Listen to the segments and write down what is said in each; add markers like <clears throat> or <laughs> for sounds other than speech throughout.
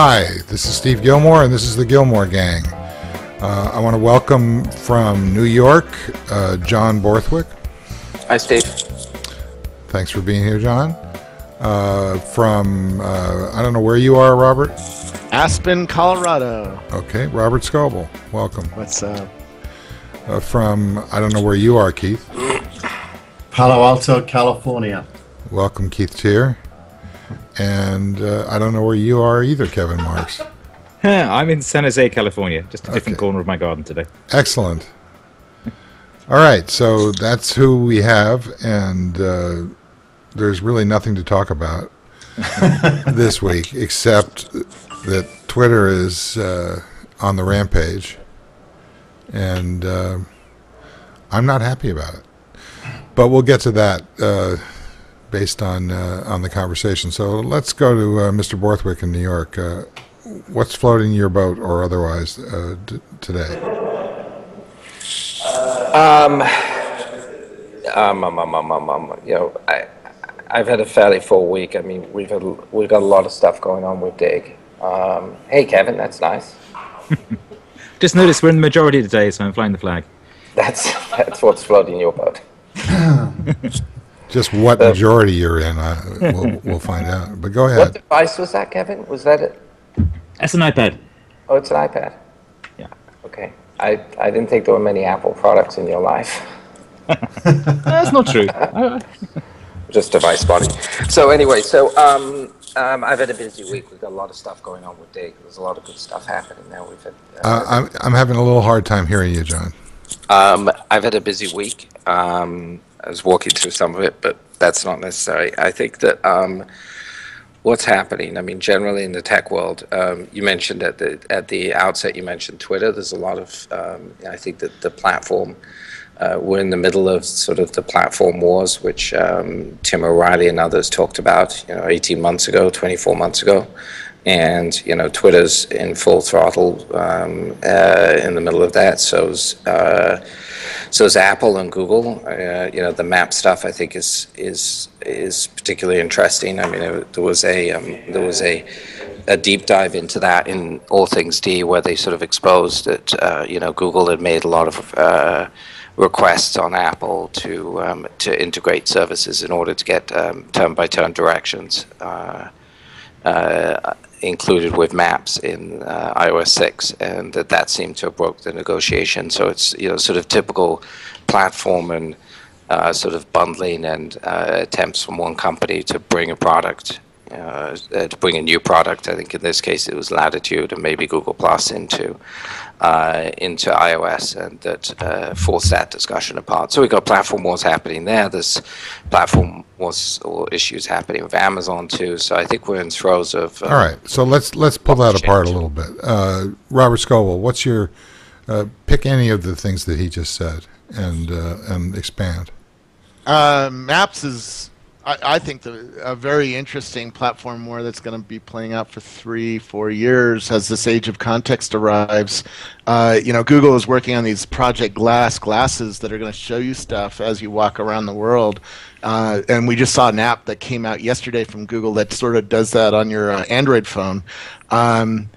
Hi, this is Steve Gillmor, and this is the Gillmor Gang. Uh, I want to welcome from New York uh, John Borthwick. Hi, Steve. Thanks for being here, John. Uh, from, uh, I don't know where you are, Robert. Aspen, Colorado. Okay, Robert Scoble, welcome. What's up? Uh, from, I don't know where you are, Keith. Palo Alto, California. Welcome, Keith Teare. And uh, I don't know where you are either, Kevin Marks. <laughs> I'm in San Jose, California, just a different Okay. corner of my garden today. Excellent. All right, so that's who we have, and uh, there's really nothing to talk about <laughs> this week except that Twitter is uh, on the rampage, and uh, I'm not happy about it. But we'll get to that uh, based on uh, on the conversation. So let's go to uh, Mr. Borthwick in New York. Uh, what's floating your boat or otherwise uh, d- today? Um, um, um, um, um, um, um, you know, I, I've had a fairly full week. I mean, we've had, we've got a lot of stuff going on with Digg. Um, hey, Kevin, that's nice. <laughs> Just noticed we're in the majority today, so I'm flying the flag. That's that's what's floating your boat. <laughs> Just what majority you're in, uh, we'll, <laughs> we'll find out. But go ahead. What device was that, Kevin? Was that it? That's an iPad. Oh, it's an iPad. Yeah. Okay. I, I didn't think there were many Apple products in your life. <laughs> That's not true. I- I- <laughs> Just device body. So anyway, so um, um, I've had a busy week. We've got a lot of stuff going on with Digg. There's a lot of good stuff happening now. We've had. Uh, I'm, I'm having a little hard time hearing you, John. Um, I've had a busy week. Um, I was walking through some of it, but that's not necessary. I think that um, what's happening. I mean, generally in the tech world, um, you mentioned at the at the outset, you mentioned Twitter. There's a lot of. Um, I think that the platform. Uh, we're in the middle of sort of the platform wars, which um, Tim O'Reilly and others talked about, you know, 18 months ago, 24 months ago, and you know, Twitter's in full throttle um, uh, in the middle of that. So's uh, so's Apple and Google. Uh, you know, the map stuff I think is is is particularly interesting. I mean, it, there was a um, there was a a deep dive into that in All Things D, where they sort of exposed that uh, you know Google had made a lot of uh, requests on Apple to um, to integrate services in order to get um, turn-by-turn directions uh, uh, included with maps in uh, iOS 6, and that that seemed to have broke the negotiation. So it's you know sort of typical platform and uh, sort of bundling and uh, attempts from one company to bring a product. Uh, uh, to bring a new product, I think in this case it was Latitude and maybe Google Plus into uh, into iOS, and that uh, forced that discussion apart. So we've got platform wars happening there. There's platform wars or issues happening with Amazon too. So I think we're in throes of. Uh, All right, so let's let's pull that Change. apart a little bit. Uh, Robert Scoble, what's your uh, pick any of the things that he just said and uh, and expand. Uh, Maps is, I, think, the, a very interesting platform war that's going to be playing out for three, four years as this age of context arrives. Uh, you know, Google is working on these Project Glass glasses that are going to show you stuff as you walk around the world. Uh, and we just saw an app that came out yesterday from Google that sort of does that on your uh, Android phone. Um,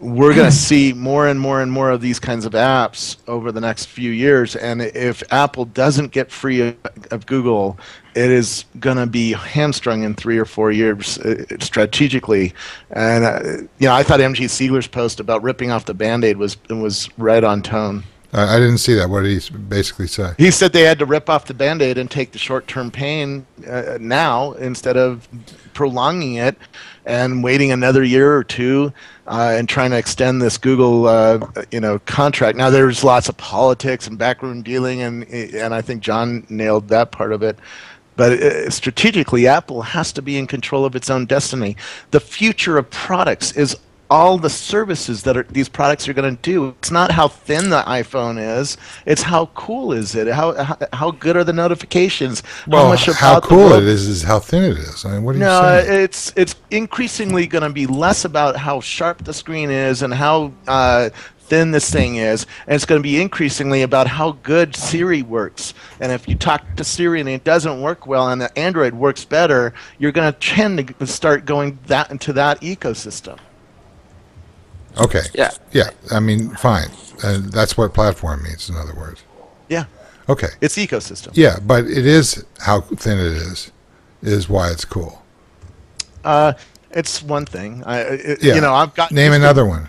we're going to see more and more and more of these kinds of apps over the next few years. And if Apple doesn't get free of, of Google, it is going to be hamstrung in three or four years uh, strategically. And uh, you know, I thought MG Siegler's post about ripping off the Band-Aid was was right on tone. I, didn't see that. What did he basically say? He said they had to rip off the Band-Aid and take the short-term pain uh, now instead of prolonging it and waiting another year or two uh, and trying to extend this Google, uh, you know, contract. Now there's lots of politics and backroom dealing, and and I think John nailed that part of it. But uh, strategically, Apple has to be in control of its own destiny. The future of products is all the services that are, these products are going to do. It's not how thin the iPhone is; it's how cool is it? How how, how good are the notifications? Well, how much how cool it is is how thin it is. I mean, what are you no, saying? it's it's increasingly going to be less about how sharp the screen is and how uh, thin this thing is, and it's going to be increasingly about how good Siri works. And if you talk to Siri and it doesn't work well, and the Android works better, you're going to tend to start going that into that ecosystem. Okay. Yeah. Yeah. I mean, fine. Uh, that's what platform means, in other words. Yeah, Okay. it's ecosystem. Yeah, but it is how thin it is, is why it's cool. Uh, it's one thing. I, it, Yeah. you know, I've got Name another one.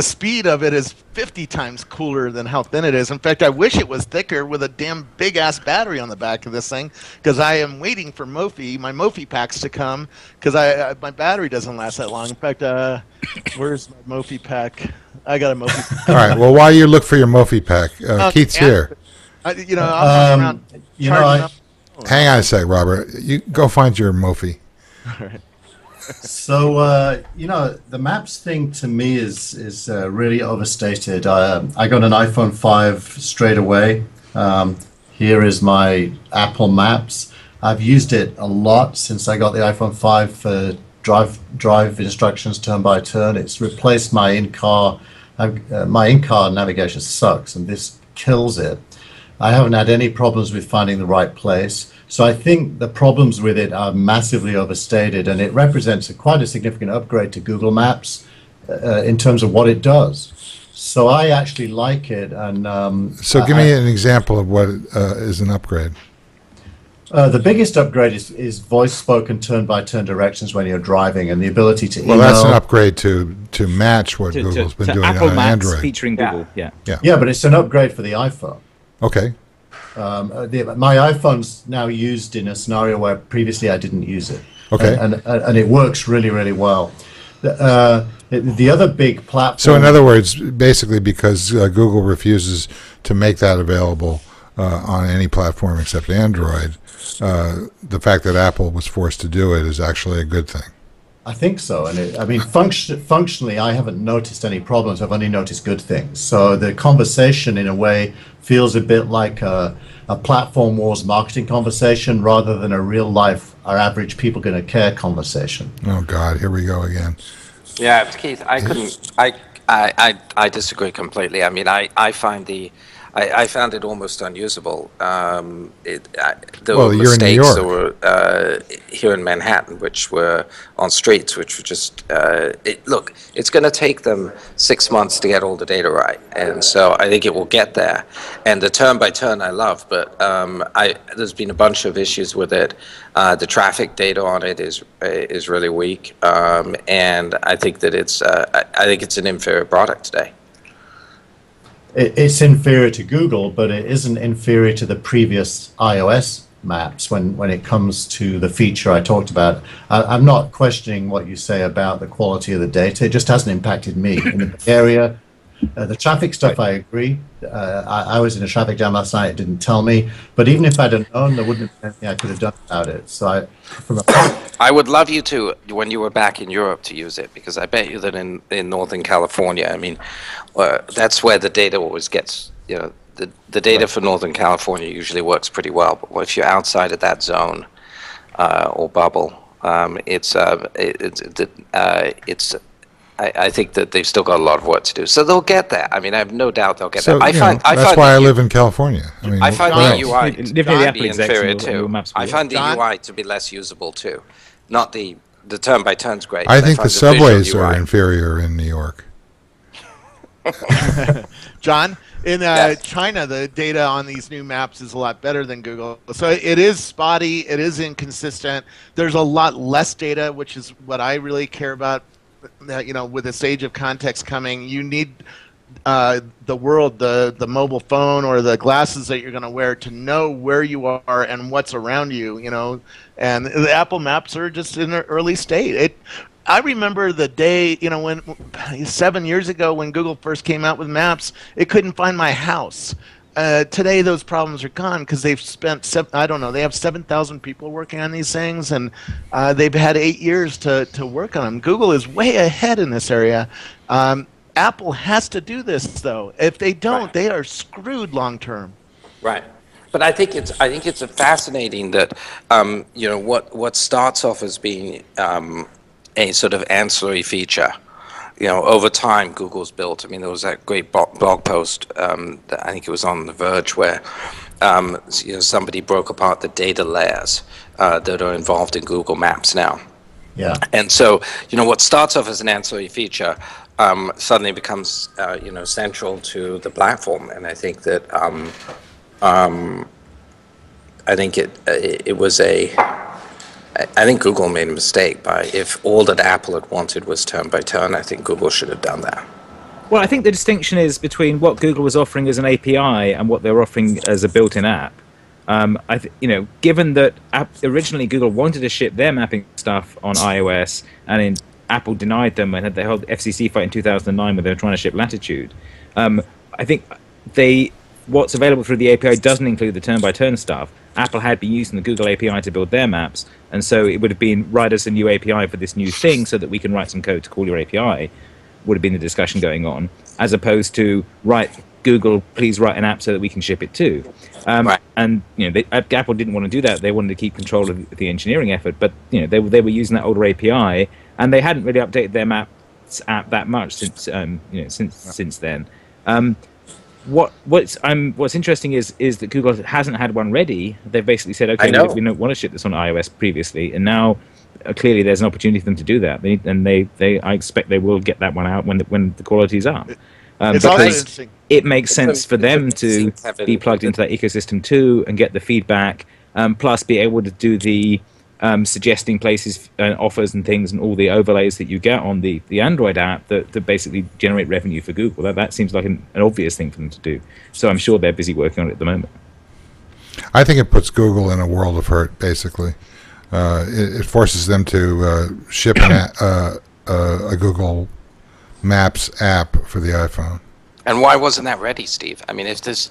The speed of it is 50 times cooler than how thin it is. In fact, I wish it was thicker with a damn big ass battery on the back of this thing because I am waiting for Mophie, my Mophie packs to come because I, I my battery doesn't last that long. In fact, uh, where's my Mophie pack? I got a Mophie. All right. Well, while you look for your Mophie pack, uh, Uh, Keith's and- here. I, you know, I'm Um, around you know, I- Hang on a sec, Robert. You go find your Mophie. So uh, you know, the maps thing to me is is uh, really overstated. I, I got an iPhone five straight away. Um, here is my Apple Maps. I've used it a lot since I got the iPhone five for drive drive instructions turn by turn. It's replaced my in car. Uh, my in car navigation sucks, and this kills it. I haven't had any problems with finding the right place. So I think the problems with it are massively overstated, and it represents a quite a significant upgrade to Google Maps uh, in terms of what it does. So I actually like it, and um, So give I- me an example of what uh, is an upgrade. uh, the biggest upgrade is, is voice spoken turn by turn directions when you're driving, and the ability to email. Well, that's an upgrade to to match what To, to, Google's been to doing Apple on Maps Android. featuring Google. Yeah. Yeah. Yeah, but it's an upgrade for the iPhone. Okay. Um, uh, the, my iPhone's now used in a scenario where previously I didn't use it. Okay. And, and, and it works really, really well. The, uh, the- the other big platform. So in other words, basically because uh, Google refuses to make that available uh, on any platform except Android, uh, the fact that Apple was forced to do it is actually a good thing. I think so. And it, I mean, function, functionally, I haven't noticed any problems. I've only noticed good things. So the conversation, in a way, feels a bit like a, a platform wars marketing conversation rather than a real life, are average people going to care conversation. Oh God, here we go again. Yeah, Keith, I couldn't. I, I, I, I disagree completely. I mean, I, I find the, I, I found it almost unusable. Um, it, I, there Well, were you're in New mistakes. York. There were uh, here in Manhattan, which were on streets, which were just. Uh, it, look, it's going to take them six months to get all the data right, and so I think it will get there. And the turn by turn, I love, but um, I there's been a bunch of issues with it. Uh, the traffic data on it is is really weak, um, and I think that it's uh, I, I think it's an inferior product today. It's inferior to Google, but it isn't inferior to the previous iOS maps when, when it comes to the feature I talked about. I, I'm not questioning what you say about the quality of the data. It just hasn't impacted me in the area. Uh, the traffic stuff, I agree. Uh, I, I was in a traffic jam last night. It didn't tell me, but even if I'd have known, there wouldn't have been anything I could have done about it. So, I, from a, <coughs> I would love you to, when you were back in Europe, to use it because I bet you that in, in Northern California, I mean, uh, that's where the data always gets, you know, the, the data for Northern California usually works pretty well. But if you're outside of that zone uh, or bubble, um, it's, uh, it, it's, it, uh, it's, I, I think that they've still got a lot of work to do. So they'll get there. I mean, I have no doubt they'll get So there. I you know, find, I that's find why the I U- live in California. I mean, I find the? UI Live near the to be inferior and all- and all too. I find the UI to be less usable too. Not the the turn by turn's great. I think find the visual subways are UI inferior in New York. <laughs> John, in uh, Yes. China, the data on these new maps is a lot better than Google. So it is spotty, it is inconsistent. There's a lot less data, which is what I really care about. Uh, You know, with this age of context coming, you need uh, the world, the the mobile phone or the glasses that you're going to wear to know where you are and what's around you. You know, and the Apple Maps are just in an early state. It. I remember the day, you know, when seven years ago when Google first came out with Maps, it couldn't find my house. Uh, today, those problems are gone because they've spent, seven, I don't know, they have 7,000 people working on these things, and uh, they've had eight years to, to work on them. Google is way ahead in this area. Um, Apple has to do this, though. If they don't, Right. they are screwed long term. Right. But I think it's I think it's a fascinating that um, you know what what starts off as being um, a sort of ancillary feature. You know, over time, Google's built. I mean, there was that great blog post. Um, that I think it was on The Verge where um, you know somebody broke apart the data layers uh, that are involved in Google Maps now. yeah. And so, you know, what starts off as an ancillary feature um, suddenly becomes, uh, you know, central to the platform. And I think that, um, um, I think it, it it was a, I think Google made a mistake by, if all that Apple had wanted was turn by turn, I think Google should have done that. Well, I think the distinction is between what Google was offering as an API and what they're offering as a built-in app. Um, I th- you know, given that app- originally Google wanted to ship their mapping stuff on iOS, and in, Apple denied them and had the whole FCC fight in 2009 when they were trying to ship Latitude. Um, I think they what's available through the API doesn't include the turn-by-turn stuff. Apple had been using the Google API to build their maps, and so it would have been write us a new API for this new thing so that we can write some code to call your API. Would have been the discussion going on, as opposed to write Google, please write an app so that we can ship it too. Um, Right. And you know, they, Apple didn't want to do that. They wanted to keep control of the engineering effort, but you know, they were- they were using that older API, and they hadn't really updated their maps app that much since um, you know since since then. Um, what what's I'm what's interesting is is that Google hasn't had one ready. They've basically said, okay, we, know. we don't want to ship this on iOS previously, and now uh, clearly there's an opportunity for them to do that. They, and they, they I expect they will get that one out when the, when the quality's up. Um, It's also because interesting. it makes sense for them to be plugged into that ecosystem too and get the feedback, um, plus be able to do the um, suggesting places and offers and things and all the overlays that you get on the, the Android app that, that basically generate revenue for Google. That, that seems like an, an obvious thing for them to do. So I'm sure they're busy working on it at the moment. I think it puts Google in a world of hurt. Basically, uh, it, it forces them to uh, ship an a, <coughs> uh, uh, a Google Maps app for the iPhone. And why wasn't that ready, Steve? I mean, if this,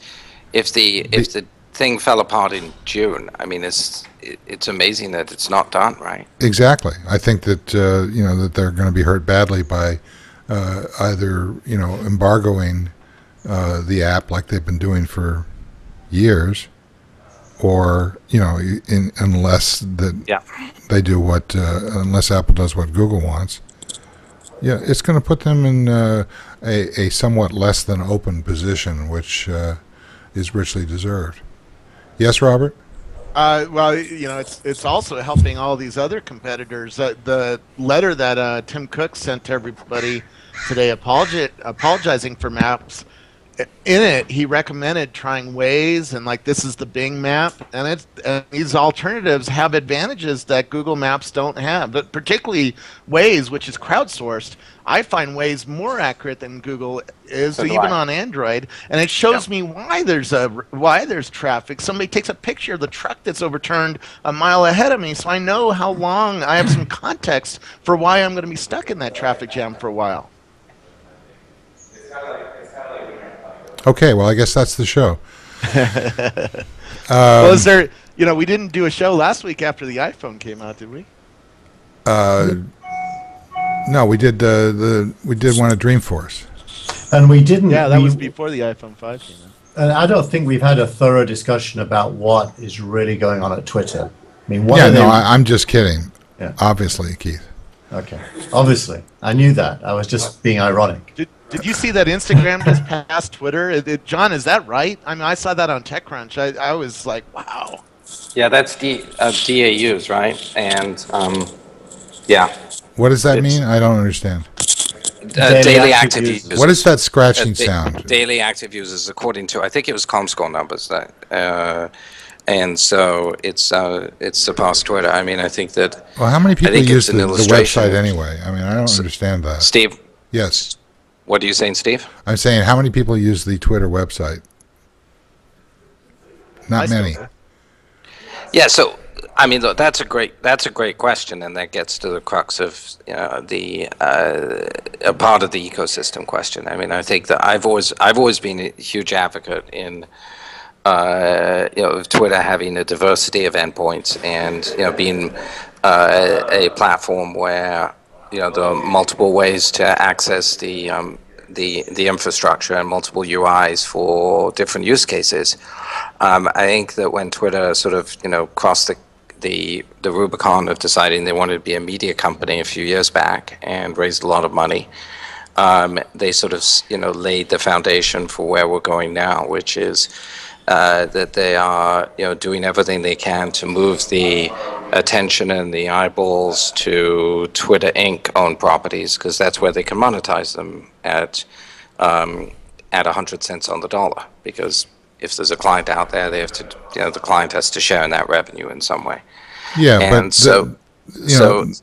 if the if the thing fell apart in June, I mean, it's it, it's amazing that it's not done, right? Exactly. I think that uh, you know that they're going to be hurt badly by uh, either you know embargoing uh, the app like they've been doing for years, or you know in, unless that Yeah. they do what uh, unless Apple does what Google wants. Yeah, it's going to put them in uh, a, a somewhat less than open position, which uh, is richly deserved. Yes, Robert. Uh, well, you know, it's it's also helping all these other competitors. Uh, the letter that uh, Tim Cook sent to everybody today, apologi- apologizing for maps. In it, he recommended trying Waze and like this is the Bing map, and it's and these alternatives have advantages that Google Maps don't have. But particularly Waze, which is crowdsourced, I find Waze more accurate than Google is, So even I. on Android, and it shows me why there's a why there's traffic. Somebody takes a picture of the truck that's overturned a mile ahead of me, so I know how long. I have some context for why I'm going to be stuck in that traffic jam for a while. Okay, well, I guess that's the show. <laughs> well, is there? You know, we didn't do a show last week after the iPhone came out, did we? Uh, no, we did uh, the we did one at Dreamforce. And we didn't. Yeah, that we- was before the iPhone 5 came out. And I don't think we've had a thorough discussion about what is really going on at Twitter. I mean, what yeah, are they? no, I, I'm just kidding. Yeah. Obviously, Keith. okay, obviously, I knew that. I was just being ironic. Did, did you see that Instagram just passed Twitter? It, it- John, is that right? I mean, I saw that on TechCrunch. I, I was like, wow. Yeah, that's D, uh, DAUs, right? And um, yeah, What does that It's- mean? I don't understand. uh, daily, active users. What is that scratching Uh, da- sound? Daily active users, according to I think it was ComScore numbers that, uh, and so it's uh, it's surpassed Twitter. I mean, I think that Well, how many people think use the, the website anyway? I mean, I don't understand that. Steve, Yes, what are you saying, Steve? I'm saying how many people use the Twitter website? Not still many. Yeah, so I mean, that's a great that's a great question, and that gets to the crux of you know, the uh, a part of the ecosystem question. I mean, I think that I've always I've always been a huge advocate in uh, you know Twitter having a diversity of endpoints and you know being uh, a, a platform where you know there are multiple ways to access the um, the the infrastructure and multiple UIs for different use cases. Um, I think that when Twitter sort of you know crossed the the the Rubicon of deciding they wanted to be a media company a few years back and raised a lot of money, um, they sort of you know laid the foundation for where we're going now, which is uh, that they are you know doing everything they can to move the attention and the eyeballs to Twitter Inc. owned properties because that's where they can monetize them at um, at 100 cents on the dollar. Because if there's a client out there, they have to, you know, the client has to share in that revenue in some way. Yeah, And but so, the, so, know,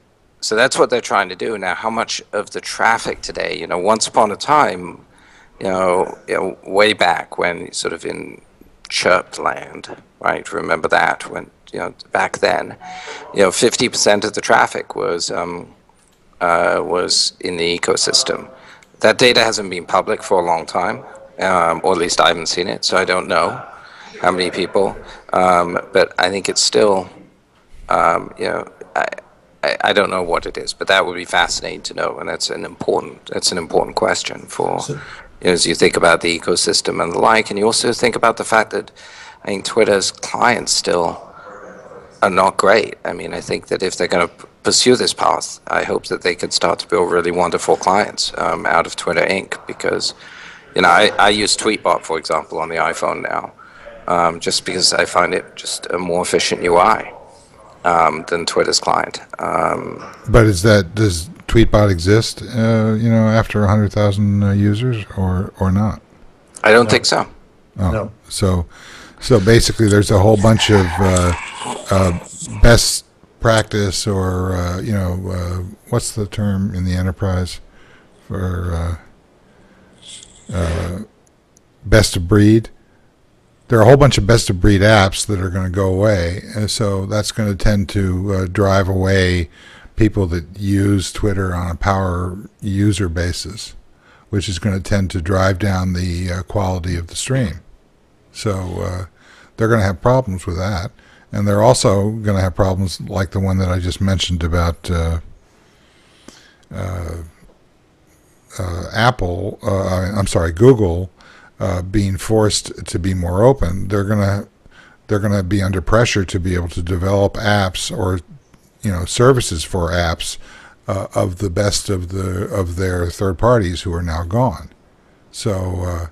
so that's what they're trying to do now. How much of the traffic today? You know, once upon a time, you know, you know, way back when sort of in chirped land, right? Remember that when you know back then, you know, 50% of the traffic was um, uh, was in the ecosystem. That data hasn't been public for a long time, um, or at least I haven't seen it, so I don't know how many people. Um, but I think it's still, um, you know, I, I, I don't know what it is, but that would be fascinating to know, and that's an important that's an important question for you know, as you think about the ecosystem and the like, and you also think about the fact that I think Twitter's clients still are not great. I mean, I think that if they're going to pursue this path, I hope that they can start to build really wonderful clients um, out of Twitter Inc. Because, you know, I, I use Tweetbot, for example, on the iPhone now, um, just because I find it just a more efficient UI um, than Twitter's client. Um, but is that does Tweetbot exist? Uh, you know, after hundred thousand uh, users, or or not? I don't think so. Oh, No. So, so basically, there's a whole bunch of uh, uh, best practice, or uh, you know, uh, what's the term in the enterprise for uh, best of breed? There are a whole bunch of best of breed apps that are going to go away, and so that's going to tend to uh, drive away people that use Twitter on a power user basis, which is going to tend to drive down the uh, quality of the stream. So uh, they're going to have problems with that, and they're also going to have problems like the one that I just mentioned about uh, uh, Apple. Uh, I'm sorry, Google uh, being forced to be more open. They're going to they're to be under pressure to be able to develop apps or you know services for apps uh, of the best of the of their third parties who are now gone. So uh,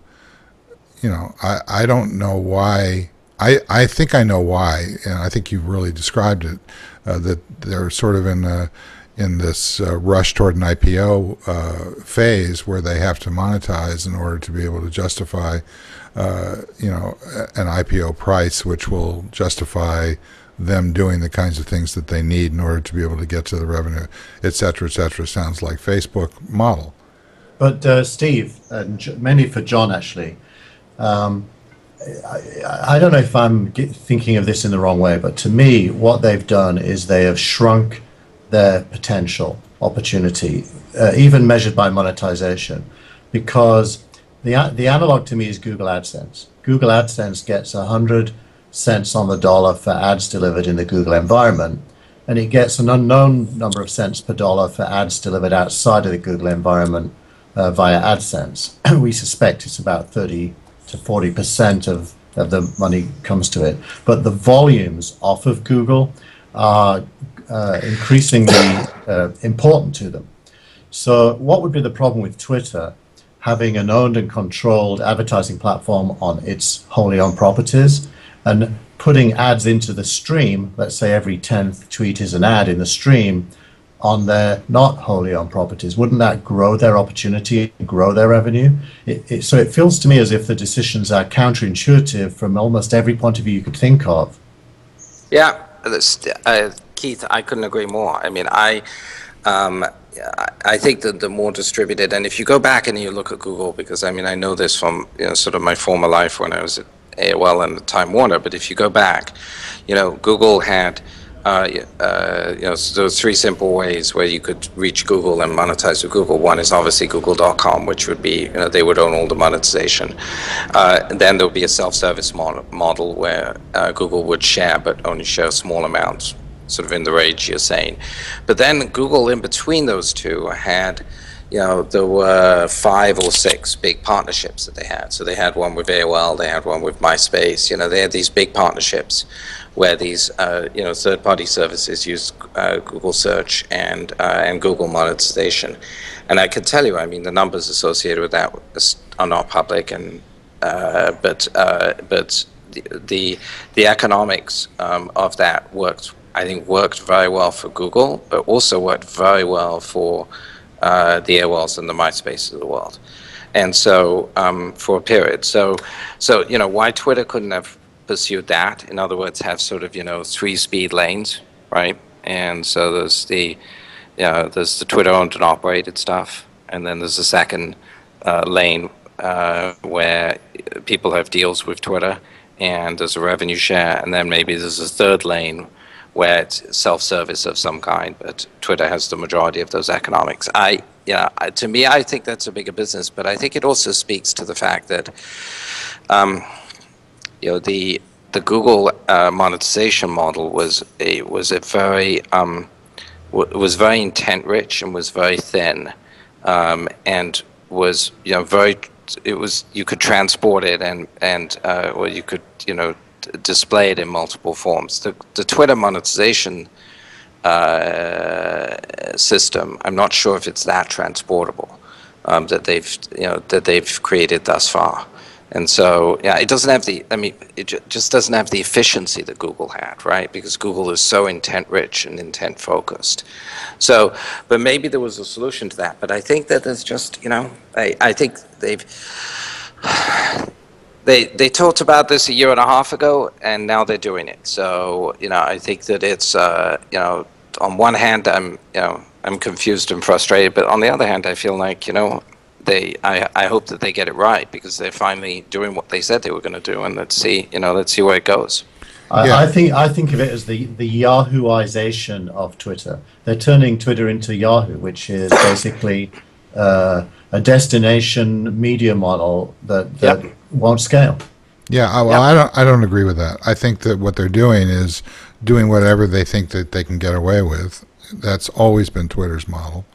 you know, I, I don't know why. I, I think I know why, and I think you've really described it. Uh, that they're sort of in a, in this uh, rush toward an IPO uh, phase where they have to monetize in order to be able to justify, uh, you know, an IPO price, which will justify them doing the kinds of things that they need in order to be able to get to the revenue, et cetera, et cetera. Sounds like Facebook model. But uh, Steve, and J- mainly for John actually, um, I, I don't know if I'm thinking of this in the wrong way, but to me, what they've done is they have shrunk their potential opportunity, uh, even measured by monetization, because the the analog to me is Google AdSense. Google AdSense gets a hundred cents on the dollar for ads delivered in the Google environment, and it gets an unknown number of cents per dollar for ads delivered outside of the Google environment uh, via AdSense. <clears throat> we suspect it's about 30 to 40 percent of, of the money comes to it. But the volumes off of Google are uh, increasingly uh, important to them. So, what would be the problem with Twitter having an owned and controlled advertising platform on its wholly owned properties and putting ads into the stream? Let's say every 10th tweet is an ad in the stream on their not wholly owned properties. Wouldn't that grow their opportunity, grow their revenue? It, it, so, it feels to me as if the decisions are counterintuitive from almost every point of view you could think of. Yeah, that's, uh, Keith, I couldn't agree more. I mean, I, um, I- think that the more distributed, and if you go back and you look at Google, because I mean, I know this from you know sort of my former life when I was at AOL and Time Warner, but if you go back, you know, Google had. Uh, uh, you know, was three simple ways where you could reach Google and monetize with Google. One is obviously Google.com, which would be, you know, they would own all the monetization. Uh, then there would be a self-service model, model where uh, Google would share, but only share small amounts, sort of in the rage you're saying. But then Google, in between those two, had, you know, there were five or six big partnerships that they had. So they had one with AOL, they had one with MySpace. You know, they had these big partnerships where these, uh, you know, third-party services use uh, Google Search and uh, and Google monetization. And I can tell you, I mean, the numbers associated with that are not public, and uh, but uh, but the the, the economics um, of that worked I think worked very well for Google, but also worked very well for uh, the AOLs and the MySpace of the world. And so um, for a period, so so you know why Twitter couldn't have pursued that. In other words, have sort of you know three speed lanes, right? And so there's the you know, there's the Twitter owned and operated stuff, and then there's the second uh, lane uh, where people have deals with Twitter, and there's a revenue share, and then maybe there's a third lane where it's self-service of some kind, but Twitter has the majority of those economics. I, you know, to me, I think that's a bigger business, but I think it also speaks to the fact that, um, you know, the the Google uh, monetization model was a was a very um, was very intent rich and was very thin, um, and was you know very it was you could transport it and and uh, or you could you know d- display it in multiple forms. The the Twitter monetization uh, system, I'm not sure if it's that transportable um, that they've you know that they've created thus far. And so, yeah, it doesn't have the, I mean, it ju- just doesn't have the efficiency that Google had, right? Because Google is so intent rich and intent focused. So, but maybe there was a solution to that. But I think that there's just, you know, I, I think they've, they, they talked about this a year and a half ago, and now they're doing it. So, you know, I think that it's, uh, you know, on one hand, I'm, you know, I'm confused and frustrated, but on the other hand, I feel like, you know, they, I, I hope that they get it right because they're finally doing what they said they were going to do, and let's see, you know, let's see where it goes. I, Yeah. I think I think of it as the the Yahooization of Twitter. They're turning Twitter into Yahoo, which is basically uh, a destination media model that, that won't scale. Yeah, I, well, I don't. I don't agree with that. I think that what they're doing is doing whatever they think that they can get away with. That's always been Twitter's model,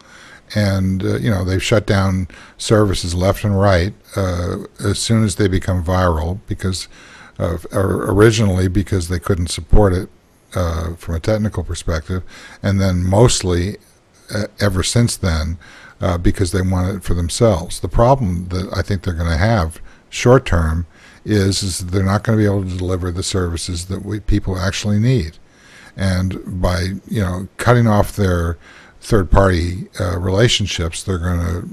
and uh, you know they've shut down services left and right uh, as soon as they become viral because, of, or originally because they couldn't support it uh, from a technical perspective, and then mostly uh, ever since then uh, because they want it for themselves. The problem that I think they're going to have short term is is they're not going to be able to deliver the services that we people actually need, and by you know cutting off their third party uh, relationships, they're going to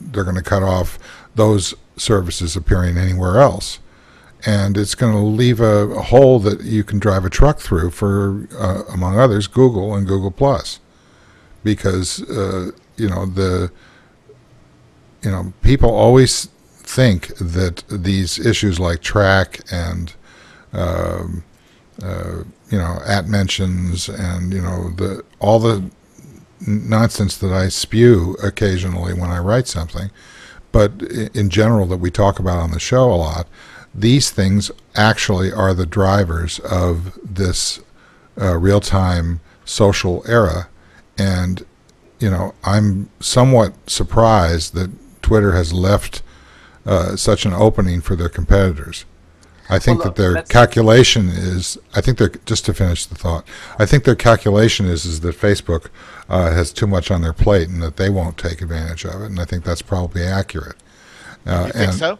they're going to cut off those services appearing anywhere else. And it's going to leave a, a hole that you can drive a truck through for, uh, among others, Google and Google Plus because uh, you know the you know people always think that these issues like track and um, uh, you know at mentions and you know the all the nonsense that I spew occasionally when I write something, but in general that we talk about on the show a lot. These things actually are the drivers of this uh, real-time social era, and you know I'm somewhat surprised that Twitter has left uh, such an opening for their competitors. I think Well, that their calculation is. I think they're just to finish the thought. I think their calculation is is that Facebook uh, has too much on their plate and that they won't take advantage of it. And I think that's probably accurate. Uh, You think so?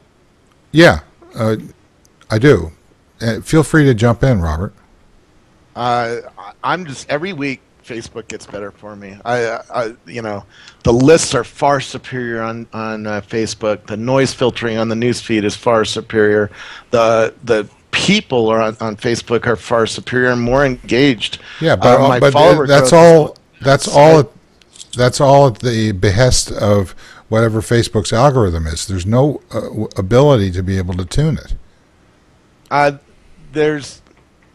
yeah, uh, I do. Uh, feel free to jump in, Robert. Uh, I'm just every week Facebook gets better for me. I, I you know, the lists are far superior on on uh, Facebook. The noise filtering on the newsfeed is far superior. The the people are on, on Facebook are far superior and more engaged. Yeah, but, Uh, my but follower that's all. That's all. at- That's all at the behest of whatever Facebook's algorithm is. There's no uh, ability to be able to tune it. Uh, there's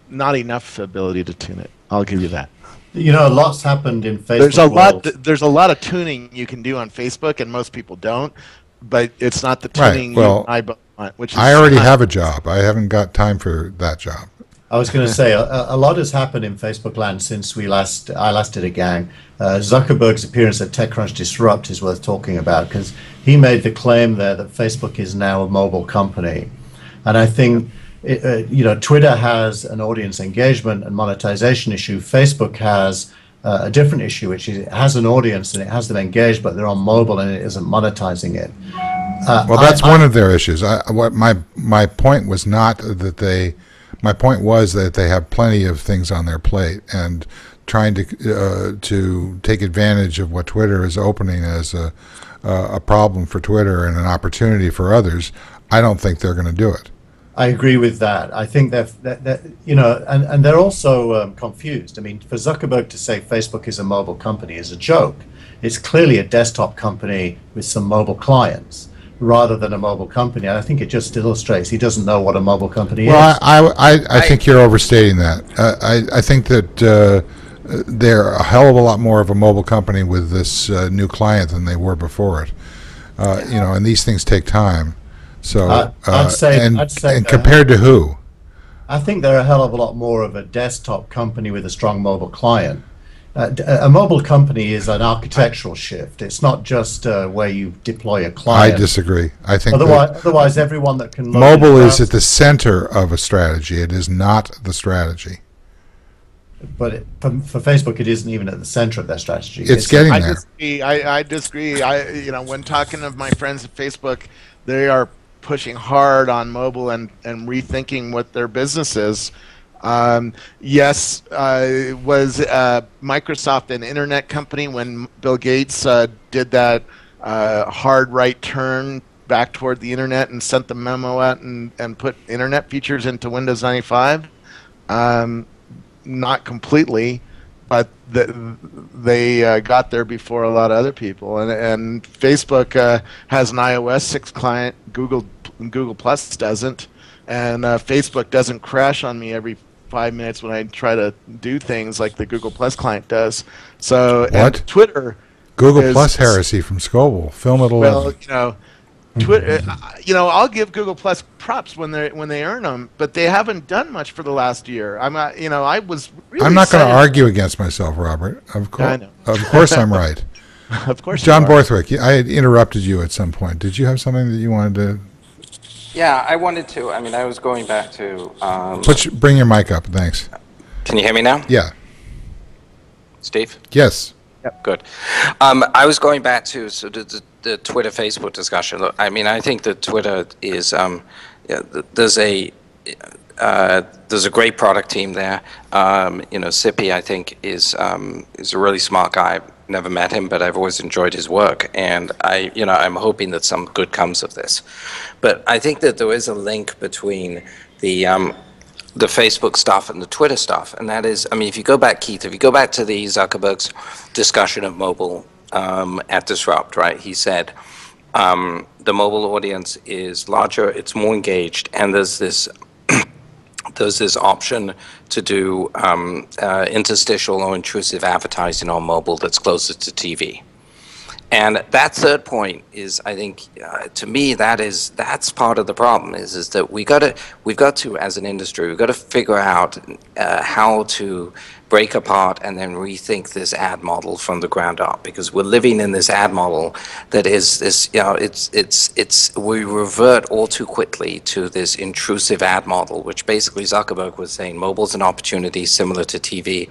not enough ability to tune it. I'll give you that. You know, a lots happened in Facebook. there's a lot. There's a lot of tuning you can do on Facebook, and most people don't. But it's not the Right, tuning well, I both want, which is I already fine. have a job. I haven't got time for that job. I was going to say a, a lot has happened in Facebook land since we last I last did a gang. Uh, Zuckerberg's appearance at TechCrunch Disrupt is worth talking about because he made the claim there that Facebook is now a mobile company, and I think it, uh, you know Twitter has an audience engagement and monetization issue. Facebook has uh, a different issue, which is it has an audience and it has them engaged, but they're on mobile and it isn't monetizing it. Uh, Well, that's I- one of their issues. I, what my my point was not that they My point was that they have plenty of things on their plate, and trying to uh, to take advantage of what Twitter is opening as a uh, a problem for Twitter and an opportunity for others. I don't think they're going to do it. I agree with that. I think that that you know, and, and they're also um, confused. I mean, for Zuckerberg to say Facebook is a mobile company is a joke. It's clearly a desktop company with some mobile clients rather than a mobile company. And I think it just illustrates he doesn't know what a mobile company Well, is. I, I, I, I think you're overstating that. Uh, I, I think that uh, they're a hell of a lot more of a mobile company with this uh, new client than they were before it. Uh, you know, and these things take time. So, I- I'd uh, say- and, I'd say and compared to who? I think they're a hell of a lot more of a desktop company with a strong mobile client. Uh, d- a mobile company is an architectural shift. It's not just uh, where you deploy a client. I disagree. I think that Otherwise, otherwise, everyone that can load mobile it is down- at the center of a strategy. It is not the strategy. but it, for, for Facebook, it isn't even at the center of their strategy. It's getting I there. disagree. I, I disagree. I you know when talking of my friends at Facebook, they are pushing hard on mobile and and rethinking what their business is. Um, yes, uh, was uh, Microsoft an internet company when Bill Gates uh, did that uh, hard right turn back toward the internet and sent the memo out and, and put internet features into Windows 95? Um, not completely, but the, they uh, got there before a lot of other people. And, and Facebook uh, has an iOS 6 client, Google Google Plus doesn't, and uh, Facebook doesn't crash on me every five minutes when I try to do things like the Google Plus client does. So What? and Twitter. Google is- Plus heresy from Scoble. Film at 11. Well, you know, Twitter. uh, You know, I'll give Google Plus props when they when they earn them, but they haven't done much for the last year. I'm, uh, you know, I was. Really I'm not going to argue against myself, Robert. Of course, of course, I'm <laughs> right. Of course, John. Borthwick, I interrupted you at some point. Did you have something that you wanted to Yeah, I wanted to. I mean, I was going back to. Um, put? your- Bring your mic up. Thanks. can you hear me now, Yeah. Steve? Yes. Yep. Good. Um, I was going back to so the, the, the Twitter Facebook discussion. Look, I mean, I think that Twitter is um, yeah, th- there's a uh, there's a great product team there. Um, you know, Sippey, I think, is um, is a really smart guy. Never met him, but I've always enjoyed his work, and I, you know, I'm hoping that some good comes of this. But I think that there is a link between the um, the Facebook stuff and the Twitter stuff, and that is, I mean, if you go back, Keith, if you go back to the Zuckerberg's discussion of mobile um, at Disrupt, right? He said um, the mobile audience is larger, it's more engaged, and there's this there's this option to do um, uh, interstitial or intrusive advertising on mobile that's closer to TV. And that third point is, I think, uh, to me, that is that's part of the problem. Is is that we got to we've got to, as an industry, we've got to figure out uh, how to break apart and then rethink this ad model from the ground up because we're living in this ad model that is this you know it's it's it's we revert all too quickly to this intrusive ad model which basically Zuckerberg was saying mobile's an opportunity similar to TV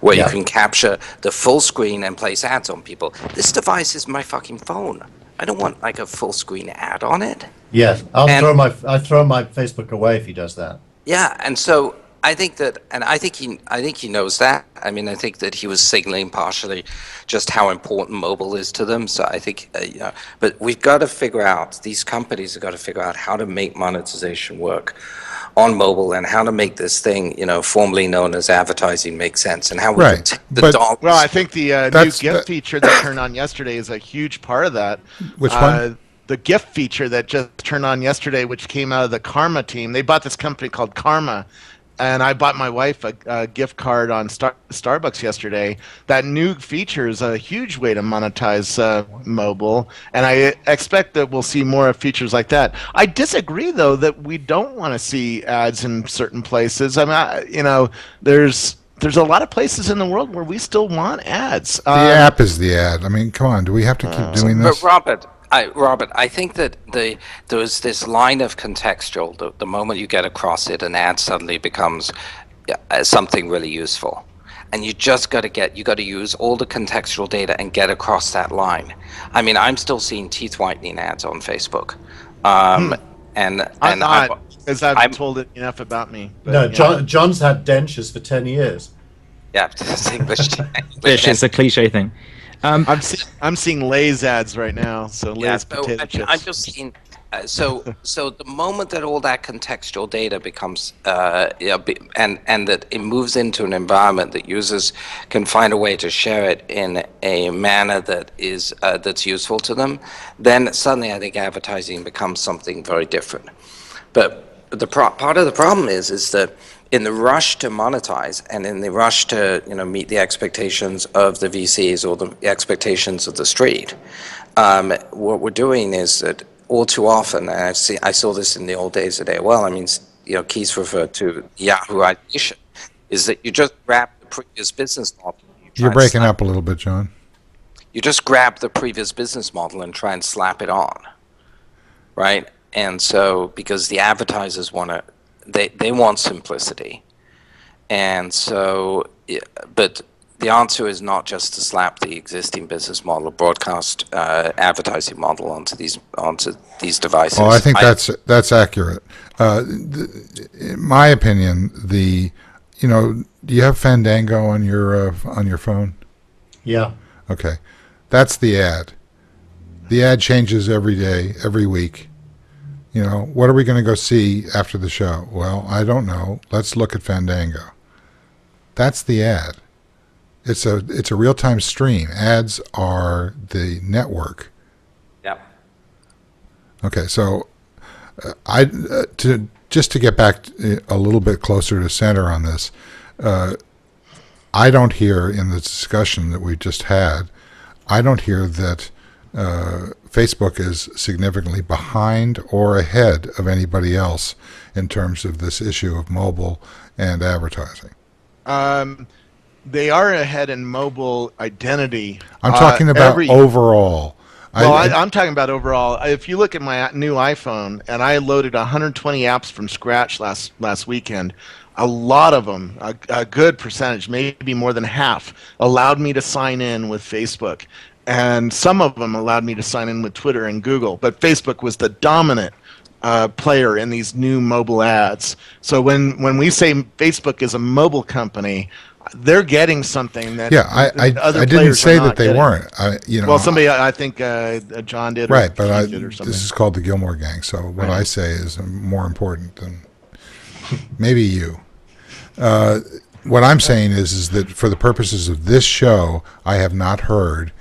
where Yeah. you can capture the full screen and place ads on people this device is my fucking phone I don't want like a full screen ad on it Yes, I'll And- throw my I throw my Facebook away if he does that. Yeah, and so I think that, and I think he, I think he knows that. I mean, I think that he was signaling partially just how important mobile is to them. So I think, uh, you know, but we've got to figure out. These companies have got to figure out how to make monetization work on mobile and how to make this thing, you know, formerly known as advertising, make sense, and how we Right, can the but- dollars. Well, I think the uh, new That's- GIF that- feature that turned on yesterday is a huge part of that. Which Uh, one? The gift feature that just turned on yesterday, which came out of the Karma team. They bought this company called Karma, and I bought my wife a, a gift card on Star- Starbucks yesterday. That new feature is a huge way to monetize uh, mobile, and I expect that we'll see more features like that. I disagree, though, that we don't want to see ads in certain places. I mean, I, you know, there's there's a lot of places in the world where we still want ads. The Um, app is the ad. I mean, come on. Do we have to keep doing But this? Robert, I, Robert, I think that the there was this line of contextual. The, the moment you get across it, an ad suddenly becomes uh, something really useful, and you just got to get you got to use all the contextual data and get across that line. I mean, I'm still seeing teeth whitening ads on Facebook, um, and I'm not. I've- I've I'm- told it enough about me. But, No, yeah. John, John's had dentures for 10 years. Yeah, <laughs> it's English. <laughs> It's, it's a cliche thing. Um, I'm see- I'm seeing Lay's ads right now. So Yeah, Lay's so potato I, chips. I'm just seeing. Uh, so, <laughs> so the moment that all that contextual data becomes, uh, and and that it moves into an environment that users can find a way to share it in a manner that is uh, that's useful to them, then suddenly I think advertising becomes something very different. But the pro- part of the problem is is that in the rush to monetize and in the rush to you know meet the expectations of the VCs or the expectations of the street, um, what we're doing is that all too often, and I see I saw this in the old days of AOL. I mean, you know, Keith referred to Yahoo ideation, is that you just grab the previous business model. You You're breaking up a little bit, John. You just grab the previous business model and try and slap it on, right? And so because the advertisers want to, they they want simplicity, and so, but the answer is not just to slap the existing business model, broadcast uh, advertising model onto these onto these devices. Well, I think that's that's accurate. Uh, th- in my opinion, the you know, do you have Fandango on your uh, on your phone? Yeah. Okay, that's the ad. The ad changes every day, every week. You know, what are we going to go see after the show? Well, I don't know. Let's look at Fandango. That's the ad. It's a it's a real time stream. Ads are the network. yeah. Okay, so uh, I uh, to just to get back uh, a little bit closer to center on this. Uh, I don't hear in the discussion that we just had. I don't hear that uh, Facebook is significantly behind or ahead of anybody else in terms of this issue of mobile and advertising. Um, they are ahead in mobile identity. I'm Uh, talking about every- overall. Well, I, I'm talking about overall. If you look at my new iPhone, and I loaded 120 apps from scratch last last weekend, a lot of them, a, a good percentage, maybe more than half, allowed me to sign in with Facebook, and some of them allowed me to sign in with Twitter and Google. But Facebook was the dominant uh, player in these new mobile ads. So when when we say Facebook is a mobile company, they're getting something that yeah, I, I, I didn't say that they getting. weren't. I, you know, Well, somebody, I I think uh, John did, or Right, but I, Keith did or something. this is called the Gillmor Gang. So what Right. I say is more important than maybe you. Uh, what I'm saying is, is that for the purposes of this show, I have not heard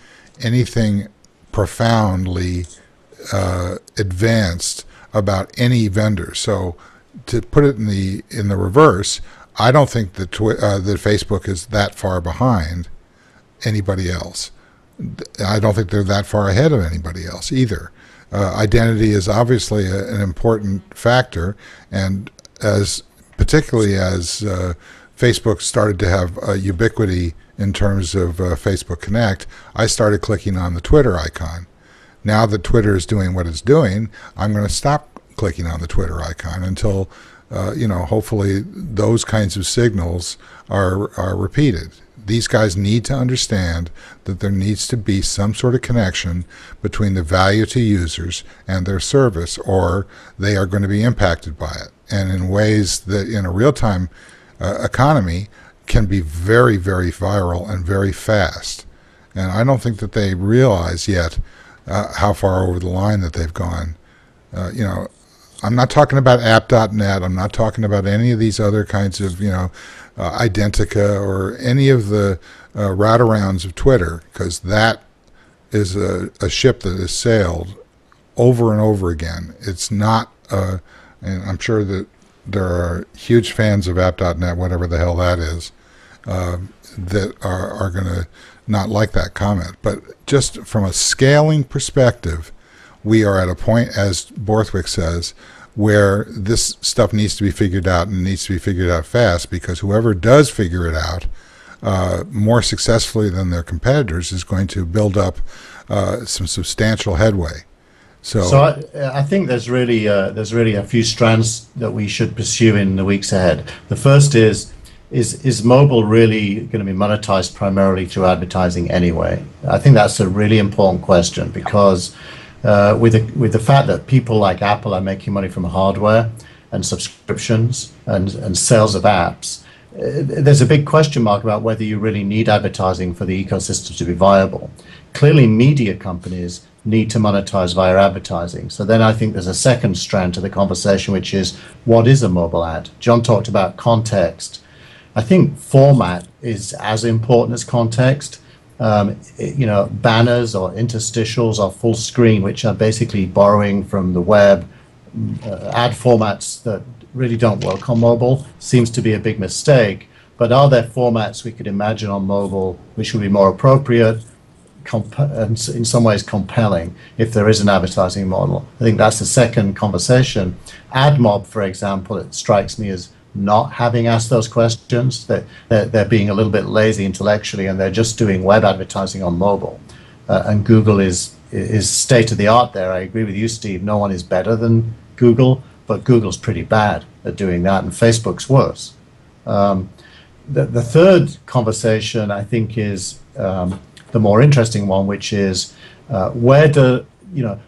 anything profoundly uh, advanced about any vendor. So to put it in the in the reverse, I don't think that twi- uh, that Facebook is that far behind anybody else. I don't think they're that far ahead of anybody else either. Uh, identity is obviously a, an important factor, and as particularly as uh, Facebook started to have ubiquity in terms of uh, Facebook Connect, I started clicking on the Twitter icon. Now that Twitter is doing what it's doing, I'm going to stop clicking on the Twitter icon until, uh, you know, hopefully those kinds of signals are are repeated. These guys need to understand that there needs to be some sort of connection between the value to users and their service, or they are going to be impacted by it, and in ways that, in a real-time uh, economy, can be very, very viral and very fast. And I don't think that they realize yet uh, how far over the line that they've gone. Uh, you know, I'm not talking about app.net. I'm not talking about any of these other kinds of, you know, uh, Identica or any of the uh, route arounds of Twitter, because that is a, a ship that has sailed over and over again. It's not, uh, and I'm sure that there are huge fans of app.net, whatever the hell that is, uh, that are, are going to not like that comment. But just from a scaling perspective, we are at a point, as Borthwick says, where this stuff needs to be figured out and needs to be figured out fast because whoever does figure it out uh, more successfully than their competitors is going to build up uh, some substantial headway. So, So I, I think there's really uh, there's really a few strands that we should pursue in the weeks ahead. The first is is is mobile really going to be monetized primarily through advertising anyway? I think that's a really important question because uh, with the with the fact that people like Apple are making money from hardware, and subscriptions and, and sales of apps, uh, there's a big question mark about whether you really need advertising for the ecosystem to be viable. Clearly, media companies need to monetize via advertising. So then I think there's a second strand to the conversation, which is what is a mobile ad? John talked about context. I think format is as important as context. Um, you know, banners or interstitials or full screen, which are basically borrowing from the web, uh, ad formats that really don't work on mobile, seems to be a big mistake. But are there formats we could imagine on mobile which would be more appropriate? comp- in some ways compelling if there is an advertising model. I think that's the second conversation. AdMob, for example, it strikes me as not having asked those questions. That they're, they're, being a little bit lazy intellectually, and they're just doing web advertising on mobile. Uh, and Google is is state of the art there. I agree with you, Steve. No one is better than Google, but Google's pretty bad at doing that, and Facebook's worse. Um, the, the third conversation, I think, is um, the more interesting one, which is uh, where do you know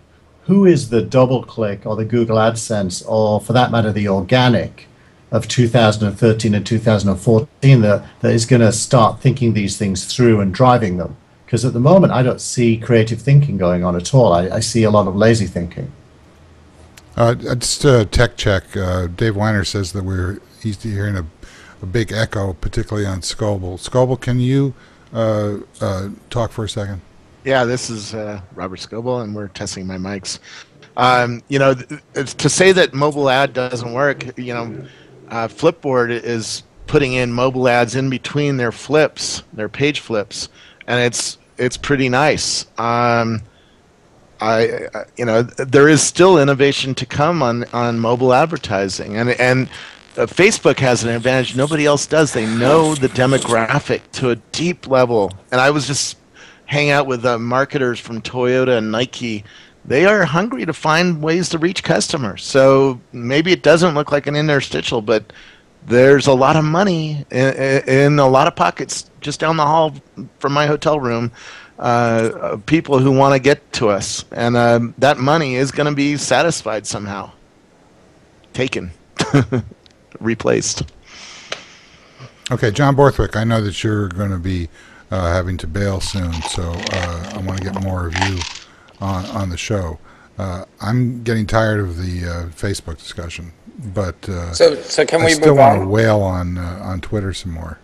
who is the DoubleClick or the Google AdSense or for that matter the organic of 2013 and 2014 that, that is going to start thinking these things through and driving them. Because at the moment, I don't see creative thinking going on at all. I, I see a lot of lazy thinking. Uh, just a tech check. Uh, Dave Winer says that we're he's hearing a, a big echo, particularly on Scoble. Scoble, can you uh, uh, talk for a second? Yeah, this is uh, Robert Scoble, and we're testing my mics. Um, you know, th- to say that mobile ad doesn't work, you know, uh, Flipboard is putting in mobile ads in between their flips, their page flips, and it's it's pretty nice. Um, I, you know, there is still innovation to come on, on mobile advertising, and and uh, Facebook has an advantage nobody else does. They know the demographic to a deep level. And I was just hanging out with uh, marketers from Toyota and Nike. They are hungry to find ways to reach customers. So maybe it doesn't look like an interstitial, but there's a lot of money in, in a lot of pockets just down the hall from my hotel room. Uh, people who want to get to us, and uh, that money is going to be satisfied somehow. Taken. <laughs> replaced. Okay, John Borthwick, I know that you're going to be uh, having to bail soon, so uh, I want to get more of you on, on the show. Uh, I'm getting tired of the uh, Facebook discussion, but uh, so so can we I still move want on? to wail on uh, on Twitter some more.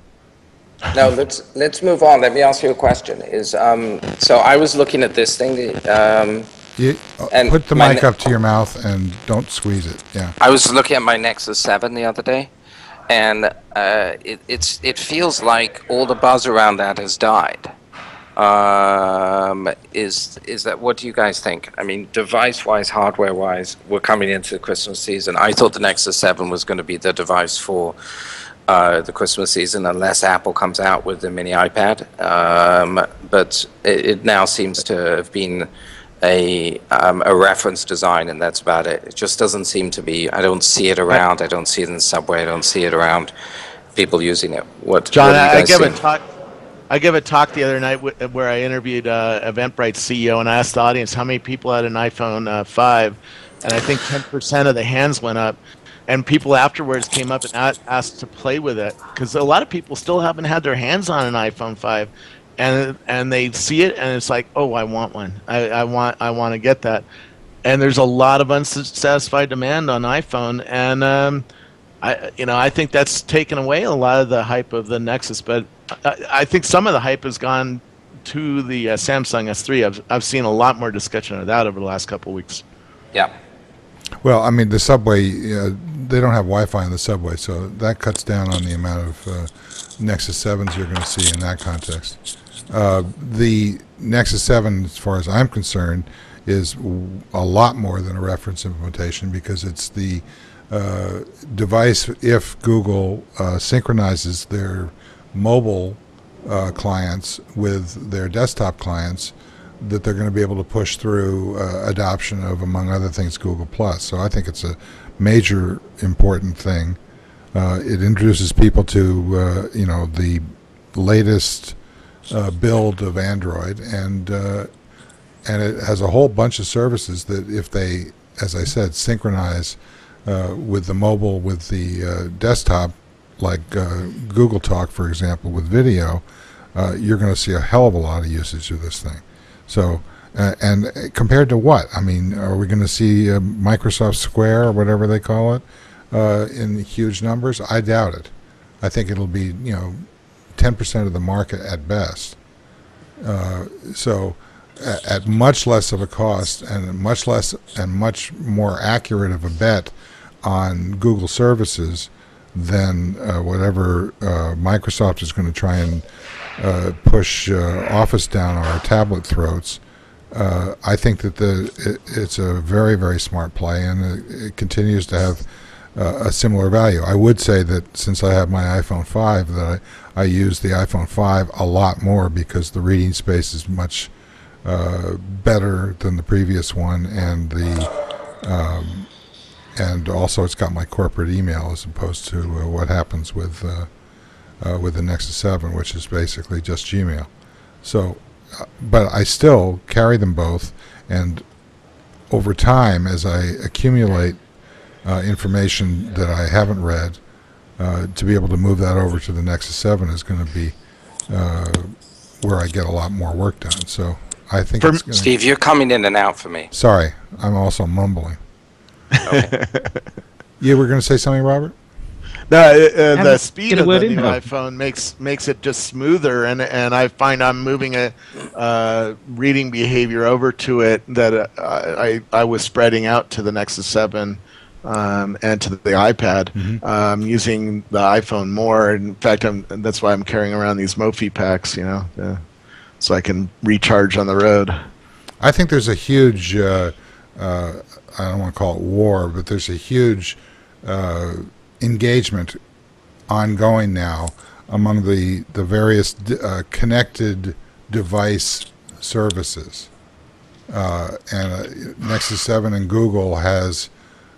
No, let's let's move on. Let me ask you a question. Is um so I was looking at this thing. Um, You, And put the mic up to your mouth and don't squeeze it. Yeah. I was looking at my Nexus Seven the other day, and uh, it, it's it feels like all the buzz around that has died. Um, is is that what do you guys think? I mean, device-wise, hardware-wise, we're coming into the Christmas season. I thought the Nexus Seven was going to be the device for uh, the Christmas season, unless Apple comes out with the mini iPad. Um, but it, it now seems to have been a um, a reference design, and that's about it. It just doesn't seem to be. I don't see it around. I don't see it in the subway. I don't see it around people using it. What, John, what do you I, I guys gave a talk. I gave a talk the other night wh- where I interviewed uh, CEO and I asked the audience how many people had an iPhone uh, 5, and I think 10% of the hands went up. And people afterwards came up and asked to play with it because a lot of people still haven't had their hands on an iPhone 5, and and they see it and it's like, oh, I want one. I, I want I want to get that. And there's a lot of unsatisfied demand on iPhone, and um, I you know I think that's taken away a lot of the hype of the Nexus, but I, I think some of the hype has gone to the uh, Samsung S3. I've I've seen a lot more discussion of that over the last couple of weeks. Yeah. Well, I mean, the subway, uh, they don't have Wi-Fi in the subway, so that cuts down on the amount of uh, Nexus 7s you're going to see in that context. Uh, the Nexus 7, as far as I'm concerned, is w- a lot more than a reference implementation because it's the uh, device, if Google uh, synchronizes their mobile uh, clients with their desktop clients, that they're going to be able to push through uh, adoption of, among other things, Google Plus. So I think it's a major important thing. Uh, it introduces people to uh, you know the latest uh, build of Android, and uh, and it has a whole bunch of services that if they, as I said, synchronize with the mobile, with the desktop, like uh, Google Talk, for example, with video, uh, you're going to see a hell of a lot of usage of this thing. So, uh, and uh, compared to what? I mean, are we going to see uh, Microsoft Square or whatever they call it uh, in huge numbers? I doubt it. I think it'll be, you know, 10% of the market at best. So, at much less of a cost and much less and much more accurate of a bet on Google services than uh, whatever uh, Microsoft is going to try and uh, push uh, Office down our tablet throats. Uh, I think that the it, it's a very very smart play, and it, it continues to have uh, a similar value. I would say that since I have my iPhone 5, that I, I use the iPhone 5 a lot more because the reading space is much better than the previous one, and the um, and also it's got my corporate email as opposed to uh, what happens with uh, uh, with the Nexus 7, which is basically just Gmail. So, uh, but I still carry them both, and over time, as I accumulate uh, information that I haven't read, uh, to be able to move that over to the Nexus 7 is going to be uh, where I get a lot more work done. So I think Steve, you're coming in and out for me. Sorry, I'm also mumbling. Okay. You were going to say something, Robert? No, uh, uh, the speed of the new iPhone makes makes it just smoother, and and I find I'm moving a uh, reading behavior over to it that uh, I I was spreading out to the Nexus Seven. Um, and to the, iPad, um, using the iPhone more. In fact, I'm, that's why I'm carrying around these Mophie packs, you know, uh, so I can recharge on the road. I think there's a huge, uh, I don't want to call it war, but there's a huge uh, engagement ongoing now among the, the various uh, connected device services. Uh, and uh, Nexus 7 and Google has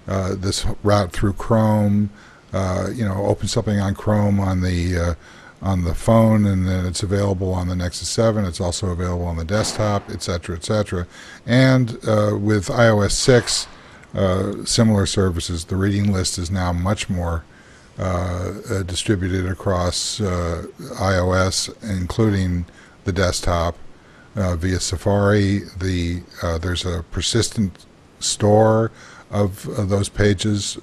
uh, this route through Chrome. You know, open something on Chrome on the on the phone, and then it's available on the Nexus 7. It's also available on the desktop, et cetera, et cetera. And uh, with iOS 6, uh, similar services. The reading list is now much more uh, uh, distributed across uh, iOS, including the desktop uh, via Safari. The there's a persistent store of, of those pages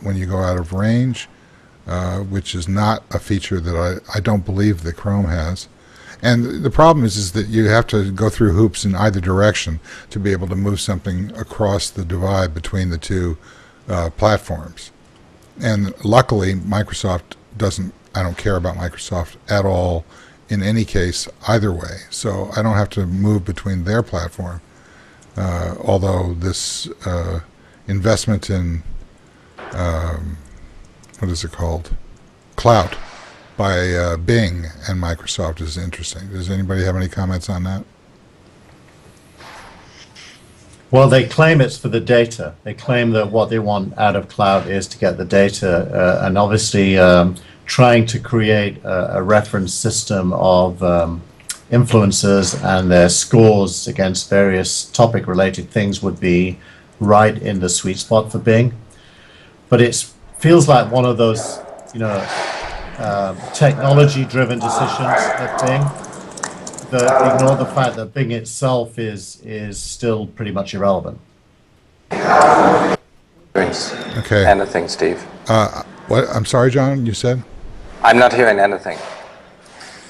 when you go out of range, uh, which is not a feature that I, I don't believe that Chrome has. And the problem is, is that you have to go through hoops in either direction to be able to move something across the divide between the two uh, platforms. And luckily, Microsoft doesn't. I don't care about Microsoft at all in any case either way. So I don't have to move between their platform. Uh, although this uh, investment in um, what is it called, Klout by uh, Bing and Microsoft is interesting. Does anybody have any comments on that? Well, they claim it's for the data. They claim that what they want out of Klout is to get the data, uh, and obviously um, trying to create a, a reference system of um, influencers and their scores against various topic-related things would be right in the sweet spot for Bing. But it feels like one of those, you know, um, technology-driven decisions at Bing that ignore the fact that Bing itself is is still pretty much irrelevant. Okay. anything, Steve? Uh, what? I'm sorry, John. You said. I'm not hearing anything.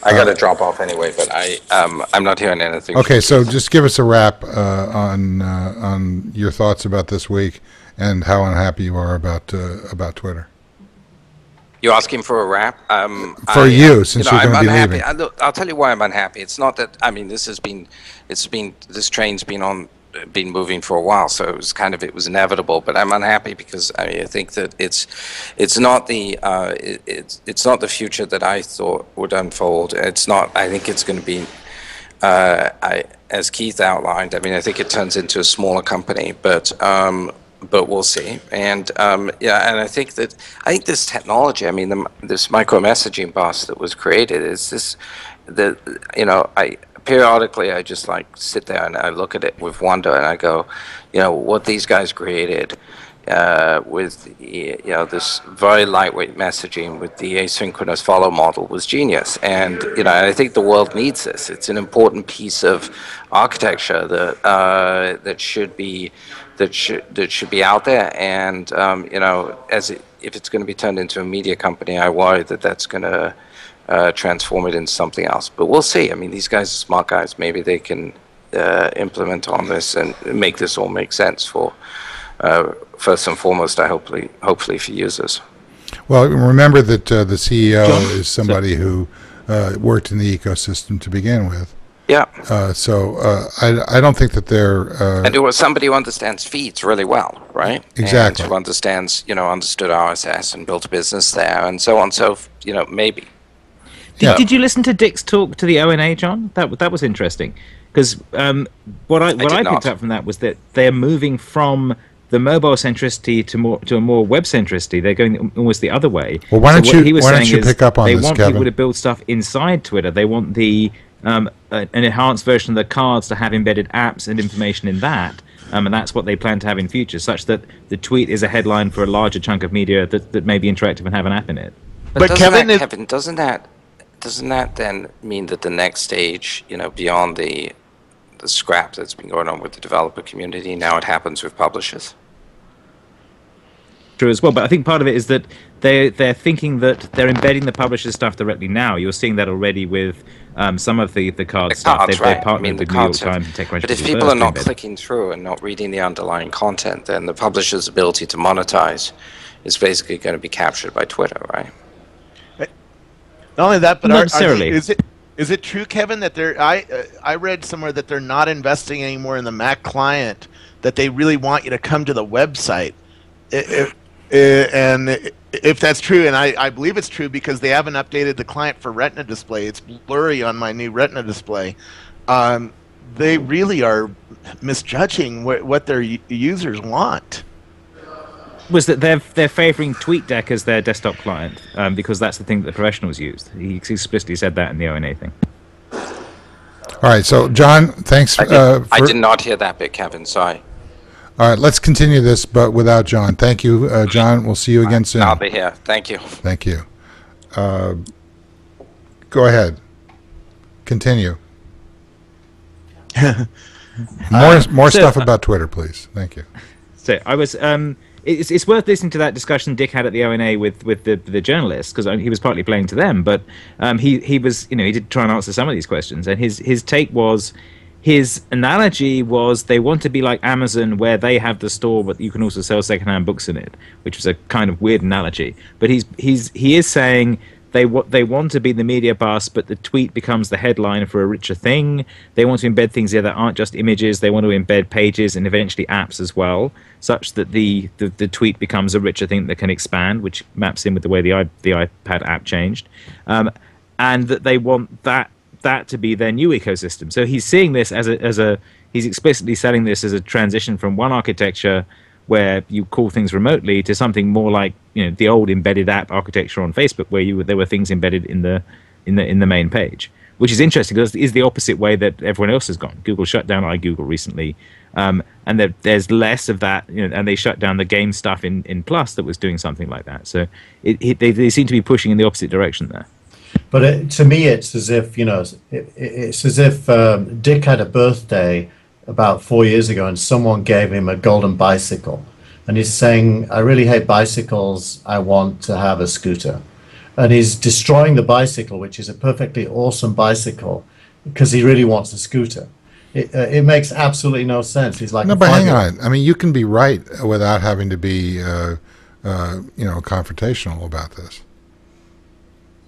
I got to drop off anyway, but I um, I'm not hearing anything. Okay, so just give us a wrap uh, on uh, on your thoughts about this week and how unhappy you are about uh, about Twitter. You're asking for a wrap? Um, For you, since know, you're gonna I'm be unhappy. leaving. I, look, I'll tell you why I'm unhappy. It's not that I mean this has been, it's been this train's been on, been moving for a while, so it was kind of it was inevitable. But I'm unhappy because I, mean, I think that it's, it's not the, uh, it, it's it's not the future that I thought would unfold. It's not. I think it's going to be uh, I, as Keith outlined, I mean, I think it turns into a smaller company, but um, but we'll see. And um, yeah, and I think that I think this technology, I mean, the, this micro messaging bus that was created is this, the you know, I periodically I just like sit there and I look at it with wonder and I go, you know, what these guys created uh, with you know this very lightweight messaging with the asynchronous follow model was genius. And you know, I think the world needs this. It's an important piece of architecture that uh, that should be that should that should be out there. And um, you know, as it, if it's going to be turned into a media company, I worry that that's going to uh, transform it into something else. But we'll see. I mean, these guys are smart guys. Maybe they can uh, implement on this and make this all make sense for uh, first and foremost, I hopefully hopefully for users. Well, remember that uh, the CEO is somebody who uh, worked in the ecosystem to begin with. Yeah. Uh, so uh, I, I don't think that they're. Uh, and it was somebody who understands feeds really well, right? Exactly. And who understands, you know, understood RSS and built a business there and so on. So, you know, maybe. Did, Yeah. did you listen to Dick's talk to the ONA, John? That that was interesting because um, what I what did I, picked not. up from that was that they're moving from the mobile centricity to more to a more web centricity. They're going almost the other way. Well, why don't what you- he was why don't saying you is pick up on they this, want Kevin? people to build stuff inside Twitter. They want the um, an enhanced version of the cards to have embedded apps and information in that. Um, and that's what they plan to have in future, such that the tweet is a headline for a larger chunk of media that, that may be interactive and have an app in it. But doesn't Kevin, that, if- Kevin, doesn't that doesn't that then mean that the next stage, you know, beyond the the scrap that's been going on with the developer community, now it happens with publishers? true as well. But I think part of it is that they they're thinking that they're embedding the publisher stuff directly now. You're seeing that already with um, some of the the card The stuff. cards, They've, they're right? I partnered mean, the with New York cards have- Times and TechCrunch. But if people are not embed. clicking through and not reading the underlying content, then the publisher's ability to monetize is basically going to be captured by Twitter, right? Not only that, but Not are- are they- necessarily. is it is it true, Kevin, that they're I uh, I read somewhere that they're not investing anymore in the Mac client, that they really want you to come to the website, I- if- uh, and if that's true, and I, I believe it's true because they haven't updated the client for Retina display. It's blurry on my new Retina display. Um, they really are misjudging what, what their u- users want. was that they're they're favouring TweetDeck as their desktop client um, because that's the thing that the professionals used. He explicitly said that in the ONA thing. all right. So, John, thanks. I did, Uh, I for- did not hear that bit, Kevin. Sorry. All right. Let's continue this, but without John. Thank you, uh, John. We'll see you again soon. I'll be here. Thank you. Thank you. Uh, go ahead. Continue. <laughs> more more so- stuff about Twitter, please. Thank you. So I was. Um, it's, it's worth listening to that discussion Dick had at the ONA with, with the the journalists because he was partly playing to them, but um, he he was you know he did try and answer some of these questions, and his his take was. His analogy was they want to be like Amazon, where they have the store, but you can also sell secondhand books in it, which was a kind of weird analogy. But he's he's he is saying they what they want to be the media bus, but the tweet becomes the headline for a richer thing. They want to embed things here that aren't just images. They want to embed pages and eventually apps as well, such that the the, the tweet becomes a richer thing that can expand, which maps in with the way the i the iPad app changed, um, and that they want that that to be their new ecosystem. So he's seeing this as a as a he's explicitly selling this as a transition from one architecture where you call things remotely to something more like you know the old embedded app architecture on Facebook, where you there were things embedded in the in the in the main page, which is interesting because is the opposite way that everyone else has gone. Google shut down iGoogle recently, um, and there, there's less of that, you know, and they shut down the game stuff in, in Plus that was doing something like that. So it, it, they, they seem to be pushing in the opposite direction there. But it, to me, it's as if you know, it, it's as if um, Dick had a birthday about four years ago, and someone gave him a golden bicycle, and he's saying, "I really hate bicycles. I want to have a scooter," and he's destroying the bicycle, which is a perfectly awesome bicycle, because he really wants a scooter. It, uh, it makes absolutely no sense. He's like, No, but hang on. I mean, you can be right without having to be, uh, uh, you know, confrontational about this.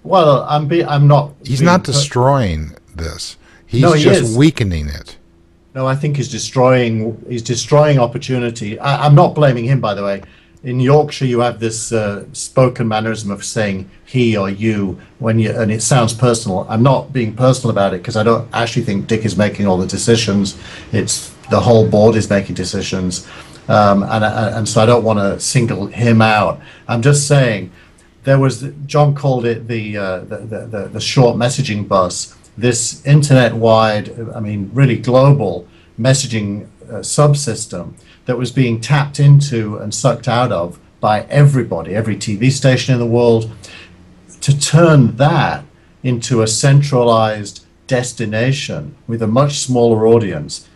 Well, I'm be, I'm not. He's not destroying this. He's No, he just is. weakening it. No, I think he's destroying. He's destroying opportunity. I, I'm not blaming him, by the way. In Yorkshire, you have this uh, spoken mannerism of saying he or you when you, and it sounds personal. I'm not being personal about it because I don't actually think Dick is making all the decisions. It's the whole board is making decisions, um, and and so I don't want to single him out. I'm just saying there was John called it the uh, the, the, the short messaging bus. This internet-wide, I mean, really global messaging uh, subsystem that was being tapped into and sucked out of by everybody, every TV station in the world, to turn that into a centralized destination with a much smaller audience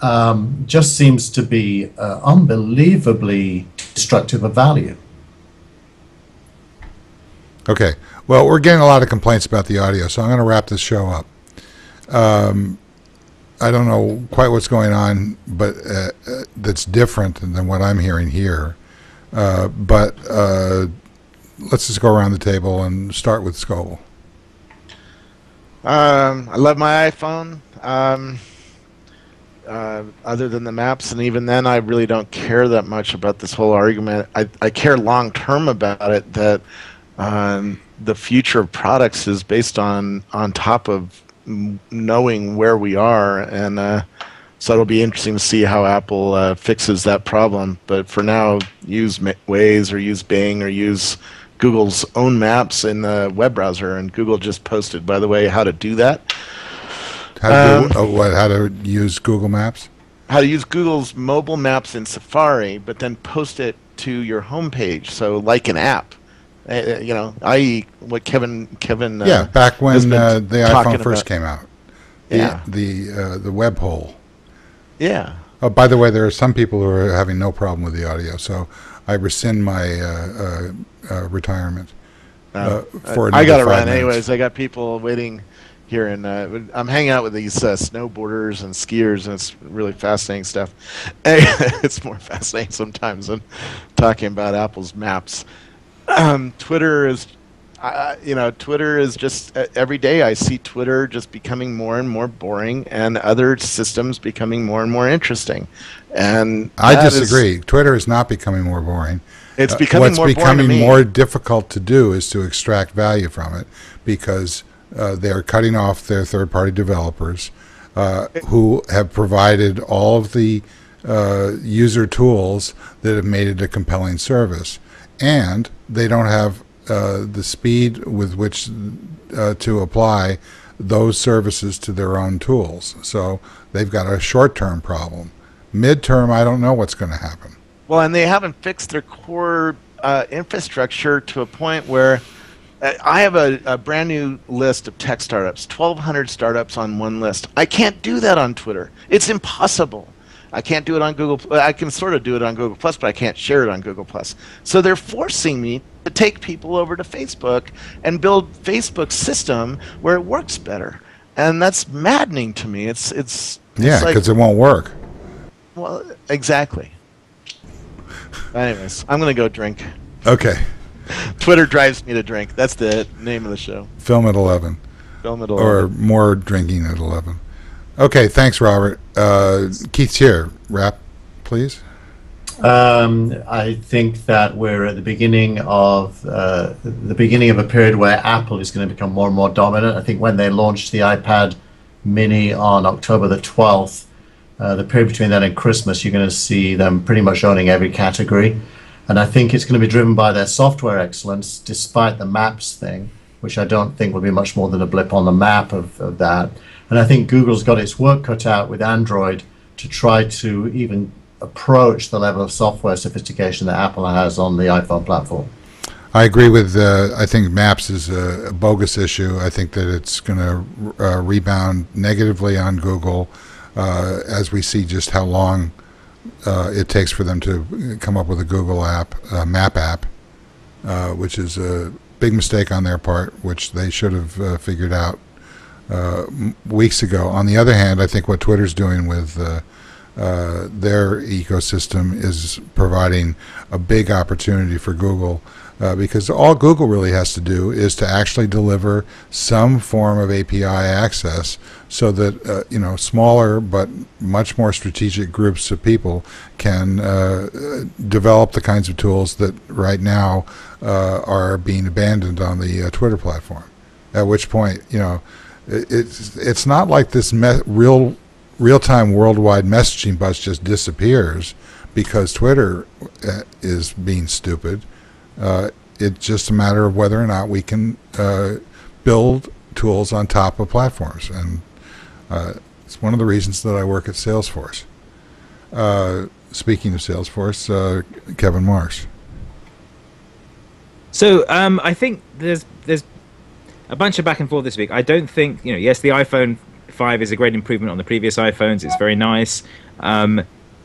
um, just seems to be uh, unbelievably destructive of value. Okay. Well, we're getting a lot of complaints about the audio, so I'm going to wrap this show up. Um, I don't know quite what's going on, but uh, uh, that's different than what I'm hearing here. Uh, but uh, let's just go around the table and start with Scoble. Um, I love my iPhone. Um, uh, other than the maps, and even then, I really don't care that much about this whole argument. I, I care long term about it that um, the future of products is based on on top of knowing where we are, and uh, so it'll be interesting to see how Apple uh, fixes that problem. But for now, use Ma- Waze or use Bing or use Google's own maps in the web browser, and Google just posted, by the way, how to do that. How to, do, uh, what, how to use Google Maps? how to use Google's mobile maps in Safari, but then post it to your homepage. So like an app, uh, uh, you know, i.e., what Kevin Kevin uh, yeah, back when uh, the iPhone first about. came out. The, Yeah. The uh, the web hole. Yeah, Oh, by the way, there are some people who are having no problem with the audio, so I rescind my uh, uh, uh, retirement. Uh, for I got to run minutes. anyways. I got people waiting here, and uh, I'm hanging out with these uh, snowboarders and skiers, and it's really fascinating stuff. <laughs> it's more fascinating sometimes than talking about Apple's maps. Um, Twitter is, I you know, Twitter is just uh, every day I see Twitter just becoming more and more boring, and other systems becoming more and more interesting. And I that is- disagree. Twitter is not becoming more boring. it's Uh, becoming What's more becoming boring to me. more difficult to do is to extract value from it because uh, they are cutting off their third-party developers uh, who have provided all of the uh, user tools that have made it a compelling service, and they don't have uh, the speed with which uh, to apply those services to their own tools. So they've got a short-term problem. Mid-term, I don't know what's going to happen. Well, and they haven't fixed their core uh, infrastructure to a point where uh, I have a, a brand new list of tech startups, 1,200 startups on one list. I can't do that on Twitter. It's impossible. I can't do it on Google. I can sort of do it on Google Plus, but I can't share it on Google Plus. So they're forcing me to take people over to Facebook and build Facebook's system where it works better, and that's maddening to me. It's it's Yeah, it's like- because it won't work. well, exactly. Anyways, I'm gonna go drink. Okay, Twitter drives me to drink. That's the name of the show. film at 11, Film it or more drinking at 11. Okay, thanks, Robert. Uh, Keith's here. Wrap, please. Um, I think that we're at the beginning of uh, the beginning of a period where Apple is going to become more and more dominant. I think when they launched the iPad Mini on October the 12th, uh, the period between then and Christmas, you're going to see them pretty much owning every category. And I think it's going to be driven by their software excellence, despite the maps thing, which I don't think will be much more than a blip on the map of, of that. And I think Google's got its work cut out with Android to try to even approach the level of software sophistication that Apple has on the iPhone platform. I agree with. Uh, I think Maps is a, a bogus issue. I think that it's going to uh, rebound negatively on Google uh, as we see just how long uh, it takes for them to come up with a Google app, a Map app, uh, which is a big mistake on their part, which they should have uh, figured out uh, weeks ago. On the other hand, I think what Twitter's doing with uh, uh, their ecosystem is providing a big opportunity for Google uh, because all Google really has to do is to actually deliver some form of API access so that uh, you know smaller but much more strategic groups of people can develop the kinds of tools that right now are being abandoned on the Twitter platform. At which point, you know, it's it's not like this me- real real-time worldwide messaging bus just disappears because Twitter uh, is being stupid. Uh, it's just a matter of whether or not we can uh, build tools on top of platforms, and uh, it's one of the reasons that I work at Salesforce. Uh, speaking of Salesforce, uh, Kevin Marks. So um, I think there's there's a bunch of back and forth this week. I don't think you know. Yes, the iPhone five is a great improvement on the previous iPhones. It's very nice. Um,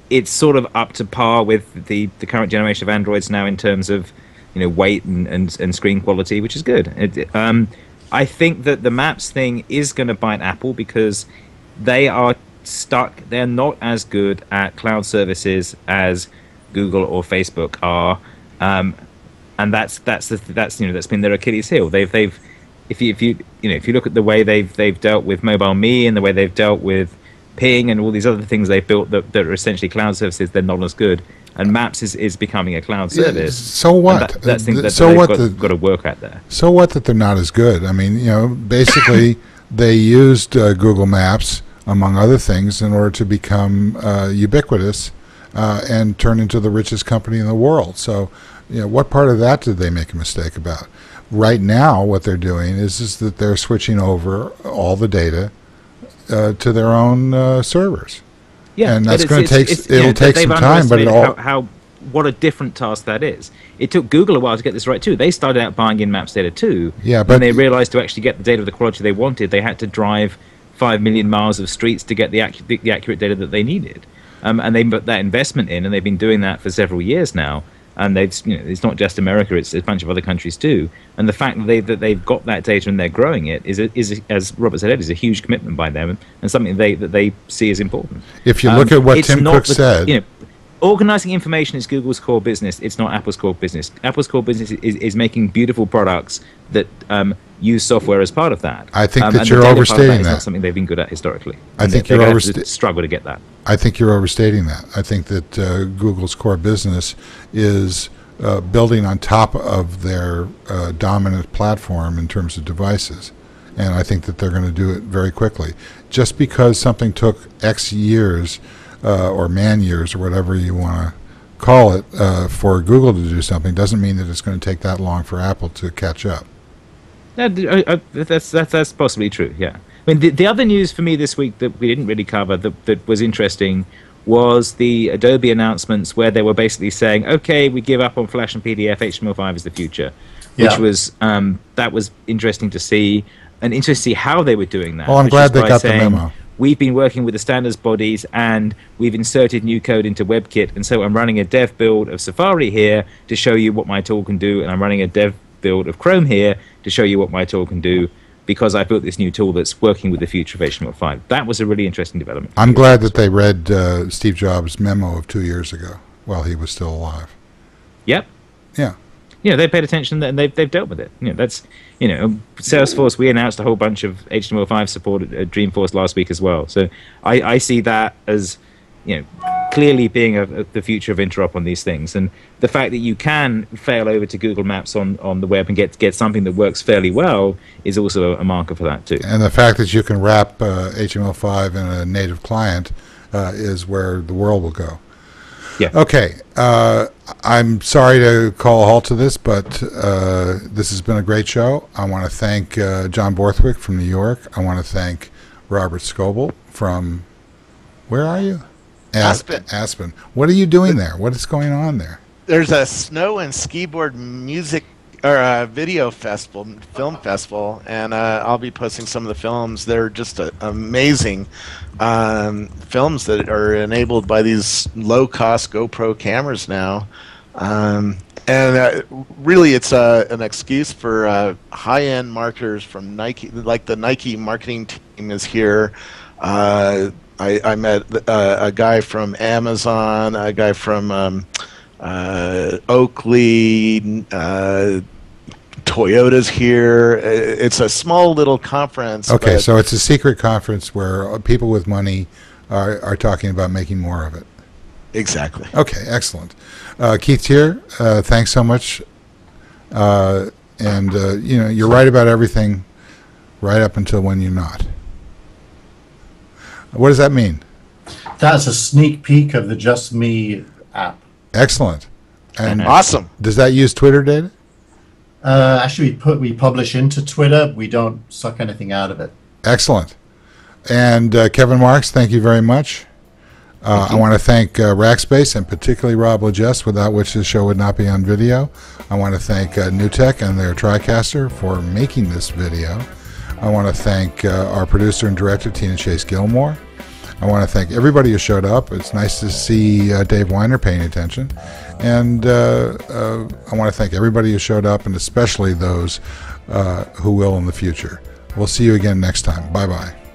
it's sort of up to par with the the current generation of Androids now in terms of you know weight and and, and screen quality, which is good. It, um, I think that the Maps thing is going to bite Apple because they are stuck. They're not as good at cloud services as Google or Facebook are, um, and that's that's the, that's you know that's been their Achilles heel. They've they've if you if you you know if you look at the way they've they've dealt with Mobile Me and the way they've dealt with Ping and all these other things they've built that, that are essentially cloud services, they're not as good. And Maps is, is becoming a cloud Yeah, service. so what? That, that's things that so they've what got, the- got to work at there. So what that they're not as good? I mean, you know, basically <coughs> they used uh, Google Maps, among other things, in order to become uh, ubiquitous uh, and turn into the richest company in the world. So, you know, what part of that did they make a mistake about? Right now, what they're doing is is that they're switching over all the data uh, to their own uh, servers. Yeah, And that's gonna take- it's, it'll know, take some time, but it all- how, how what a different task that is. It took Google a while to get this right too. They started out buying in Maps data too. Yeah, but- they realized to actually get the data of the quality they wanted, they had to drive five million miles of streets to get the, the accurate data that they needed. Um, and they put that investment in, and they've been doing that for several years now. And they've, you know, it's not just America; it's a bunch of other countries too. And the fact that they that they've got that data and they're growing it is, a, is a, as Robert said, is a huge commitment by them, and something they that they see as important. If you Um, look at what Tim Cook the- said, You know, organizing information is Google's core business. It's not Apple's core business. Apple's core business is, is making beautiful products that um, use software as part of that. I think um, that you're data part of overstating that. not something they've been good at historically. I think you're gonna have to oversta- struggle to get that. I think you're overstating that. I think that uh, Google's core business is uh, building on top of their uh, dominant platform in terms of devices. And I think that they're going to do it very quickly. Just because something took X years uh, or man years or whatever you want to call it uh, for Google to do something doesn't mean that it's going to take that long for Apple to catch up. I- I- that's that's that's possibly true. Yeah. I mean, the, the other news for me this week that we didn't really cover that that was interesting was the Adobe announcements where they were basically saying, "Okay, we give up on Flash and PDF. HTML5 is the future," which Yeah. was um, that was interesting to see and interesting to see how they were doing that. Well, I'm glad they got the memo. We've been working with the standards bodies and we've inserted new code into WebKit, and so I'm running a dev build of Safari here to show you what my tool can do, and I'm running a dev build of Chrome here to show you what my tool can do because I built this new tool that's working with the future of HTML5. That was a really interesting development. I'm glad that they read uh, Steve Jobs' memo of two years ago while he was still alive. Yep. Yeah. You know, they paid attention and they've, they've dealt with it. You know, that's, you know, Salesforce, we announced a whole bunch of HTML5 support at, at Dreamforce last week as well. So I, I see that as, you know, clearly being a, a, the future of interop on these things. And the fact that you can fail over to Google Maps on, on the web and get, get something that works fairly well is also a marker for that too. And the fact that you can wrap uh, HTML5 in a native client uh, is where the world will go. Yeah. Okay. Uh, I'm sorry to call a halt to this, but uh, this has been a great show. I want to thank uh, John Borthwick from New York. I want to thank Robert Scoble from, where are you? As- Aspen. Aspen. What are you doing there? What is going on there? There's a snow and skiboard music or uh, video festival, film festival, and uh, I'll be posting some of the films. They're just uh, amazing um, films that are enabled by these low-cost GoPro cameras now. Um, and uh, really, it's uh, an excuse for uh, high-end marketers from Nike, like the Nike marketing team is here. Uh, I, I met uh, a guy from Amazon, a guy from um, uh, Oakley, uh, Toyota's here. Uh, It's a small little conference. Okay, so it's a secret conference where uh, people with money are, are talking about making more of it. exactly. Okay, excellent. Uh, Keith Teare, uh, thanks so much. Uh, and uh, you know, you're right about everything, right up until when you're not. What does that mean? That's a sneak peek of the Just Me app. Excellent. And Awesome. does that use Twitter data? Uh, actually, we put we publish into Twitter. We don't suck anything out of it. Excellent. And uh, Kevin Marks, thank you very much. Uh, I want to thank uh, Rackspace and particularly Rob Legest, without which this show would not be on video. I want to thank uh, NewTek and their TriCaster for making this video. I want to thank uh, our producer and director, Tina Chase Gillmor. I want to thank everybody who showed up. It's nice to see uh, Dave Winer paying attention. And uh, uh, I want to thank everybody who showed up, and especially those uh, who will in the future. We'll see you again next time. Bye bye.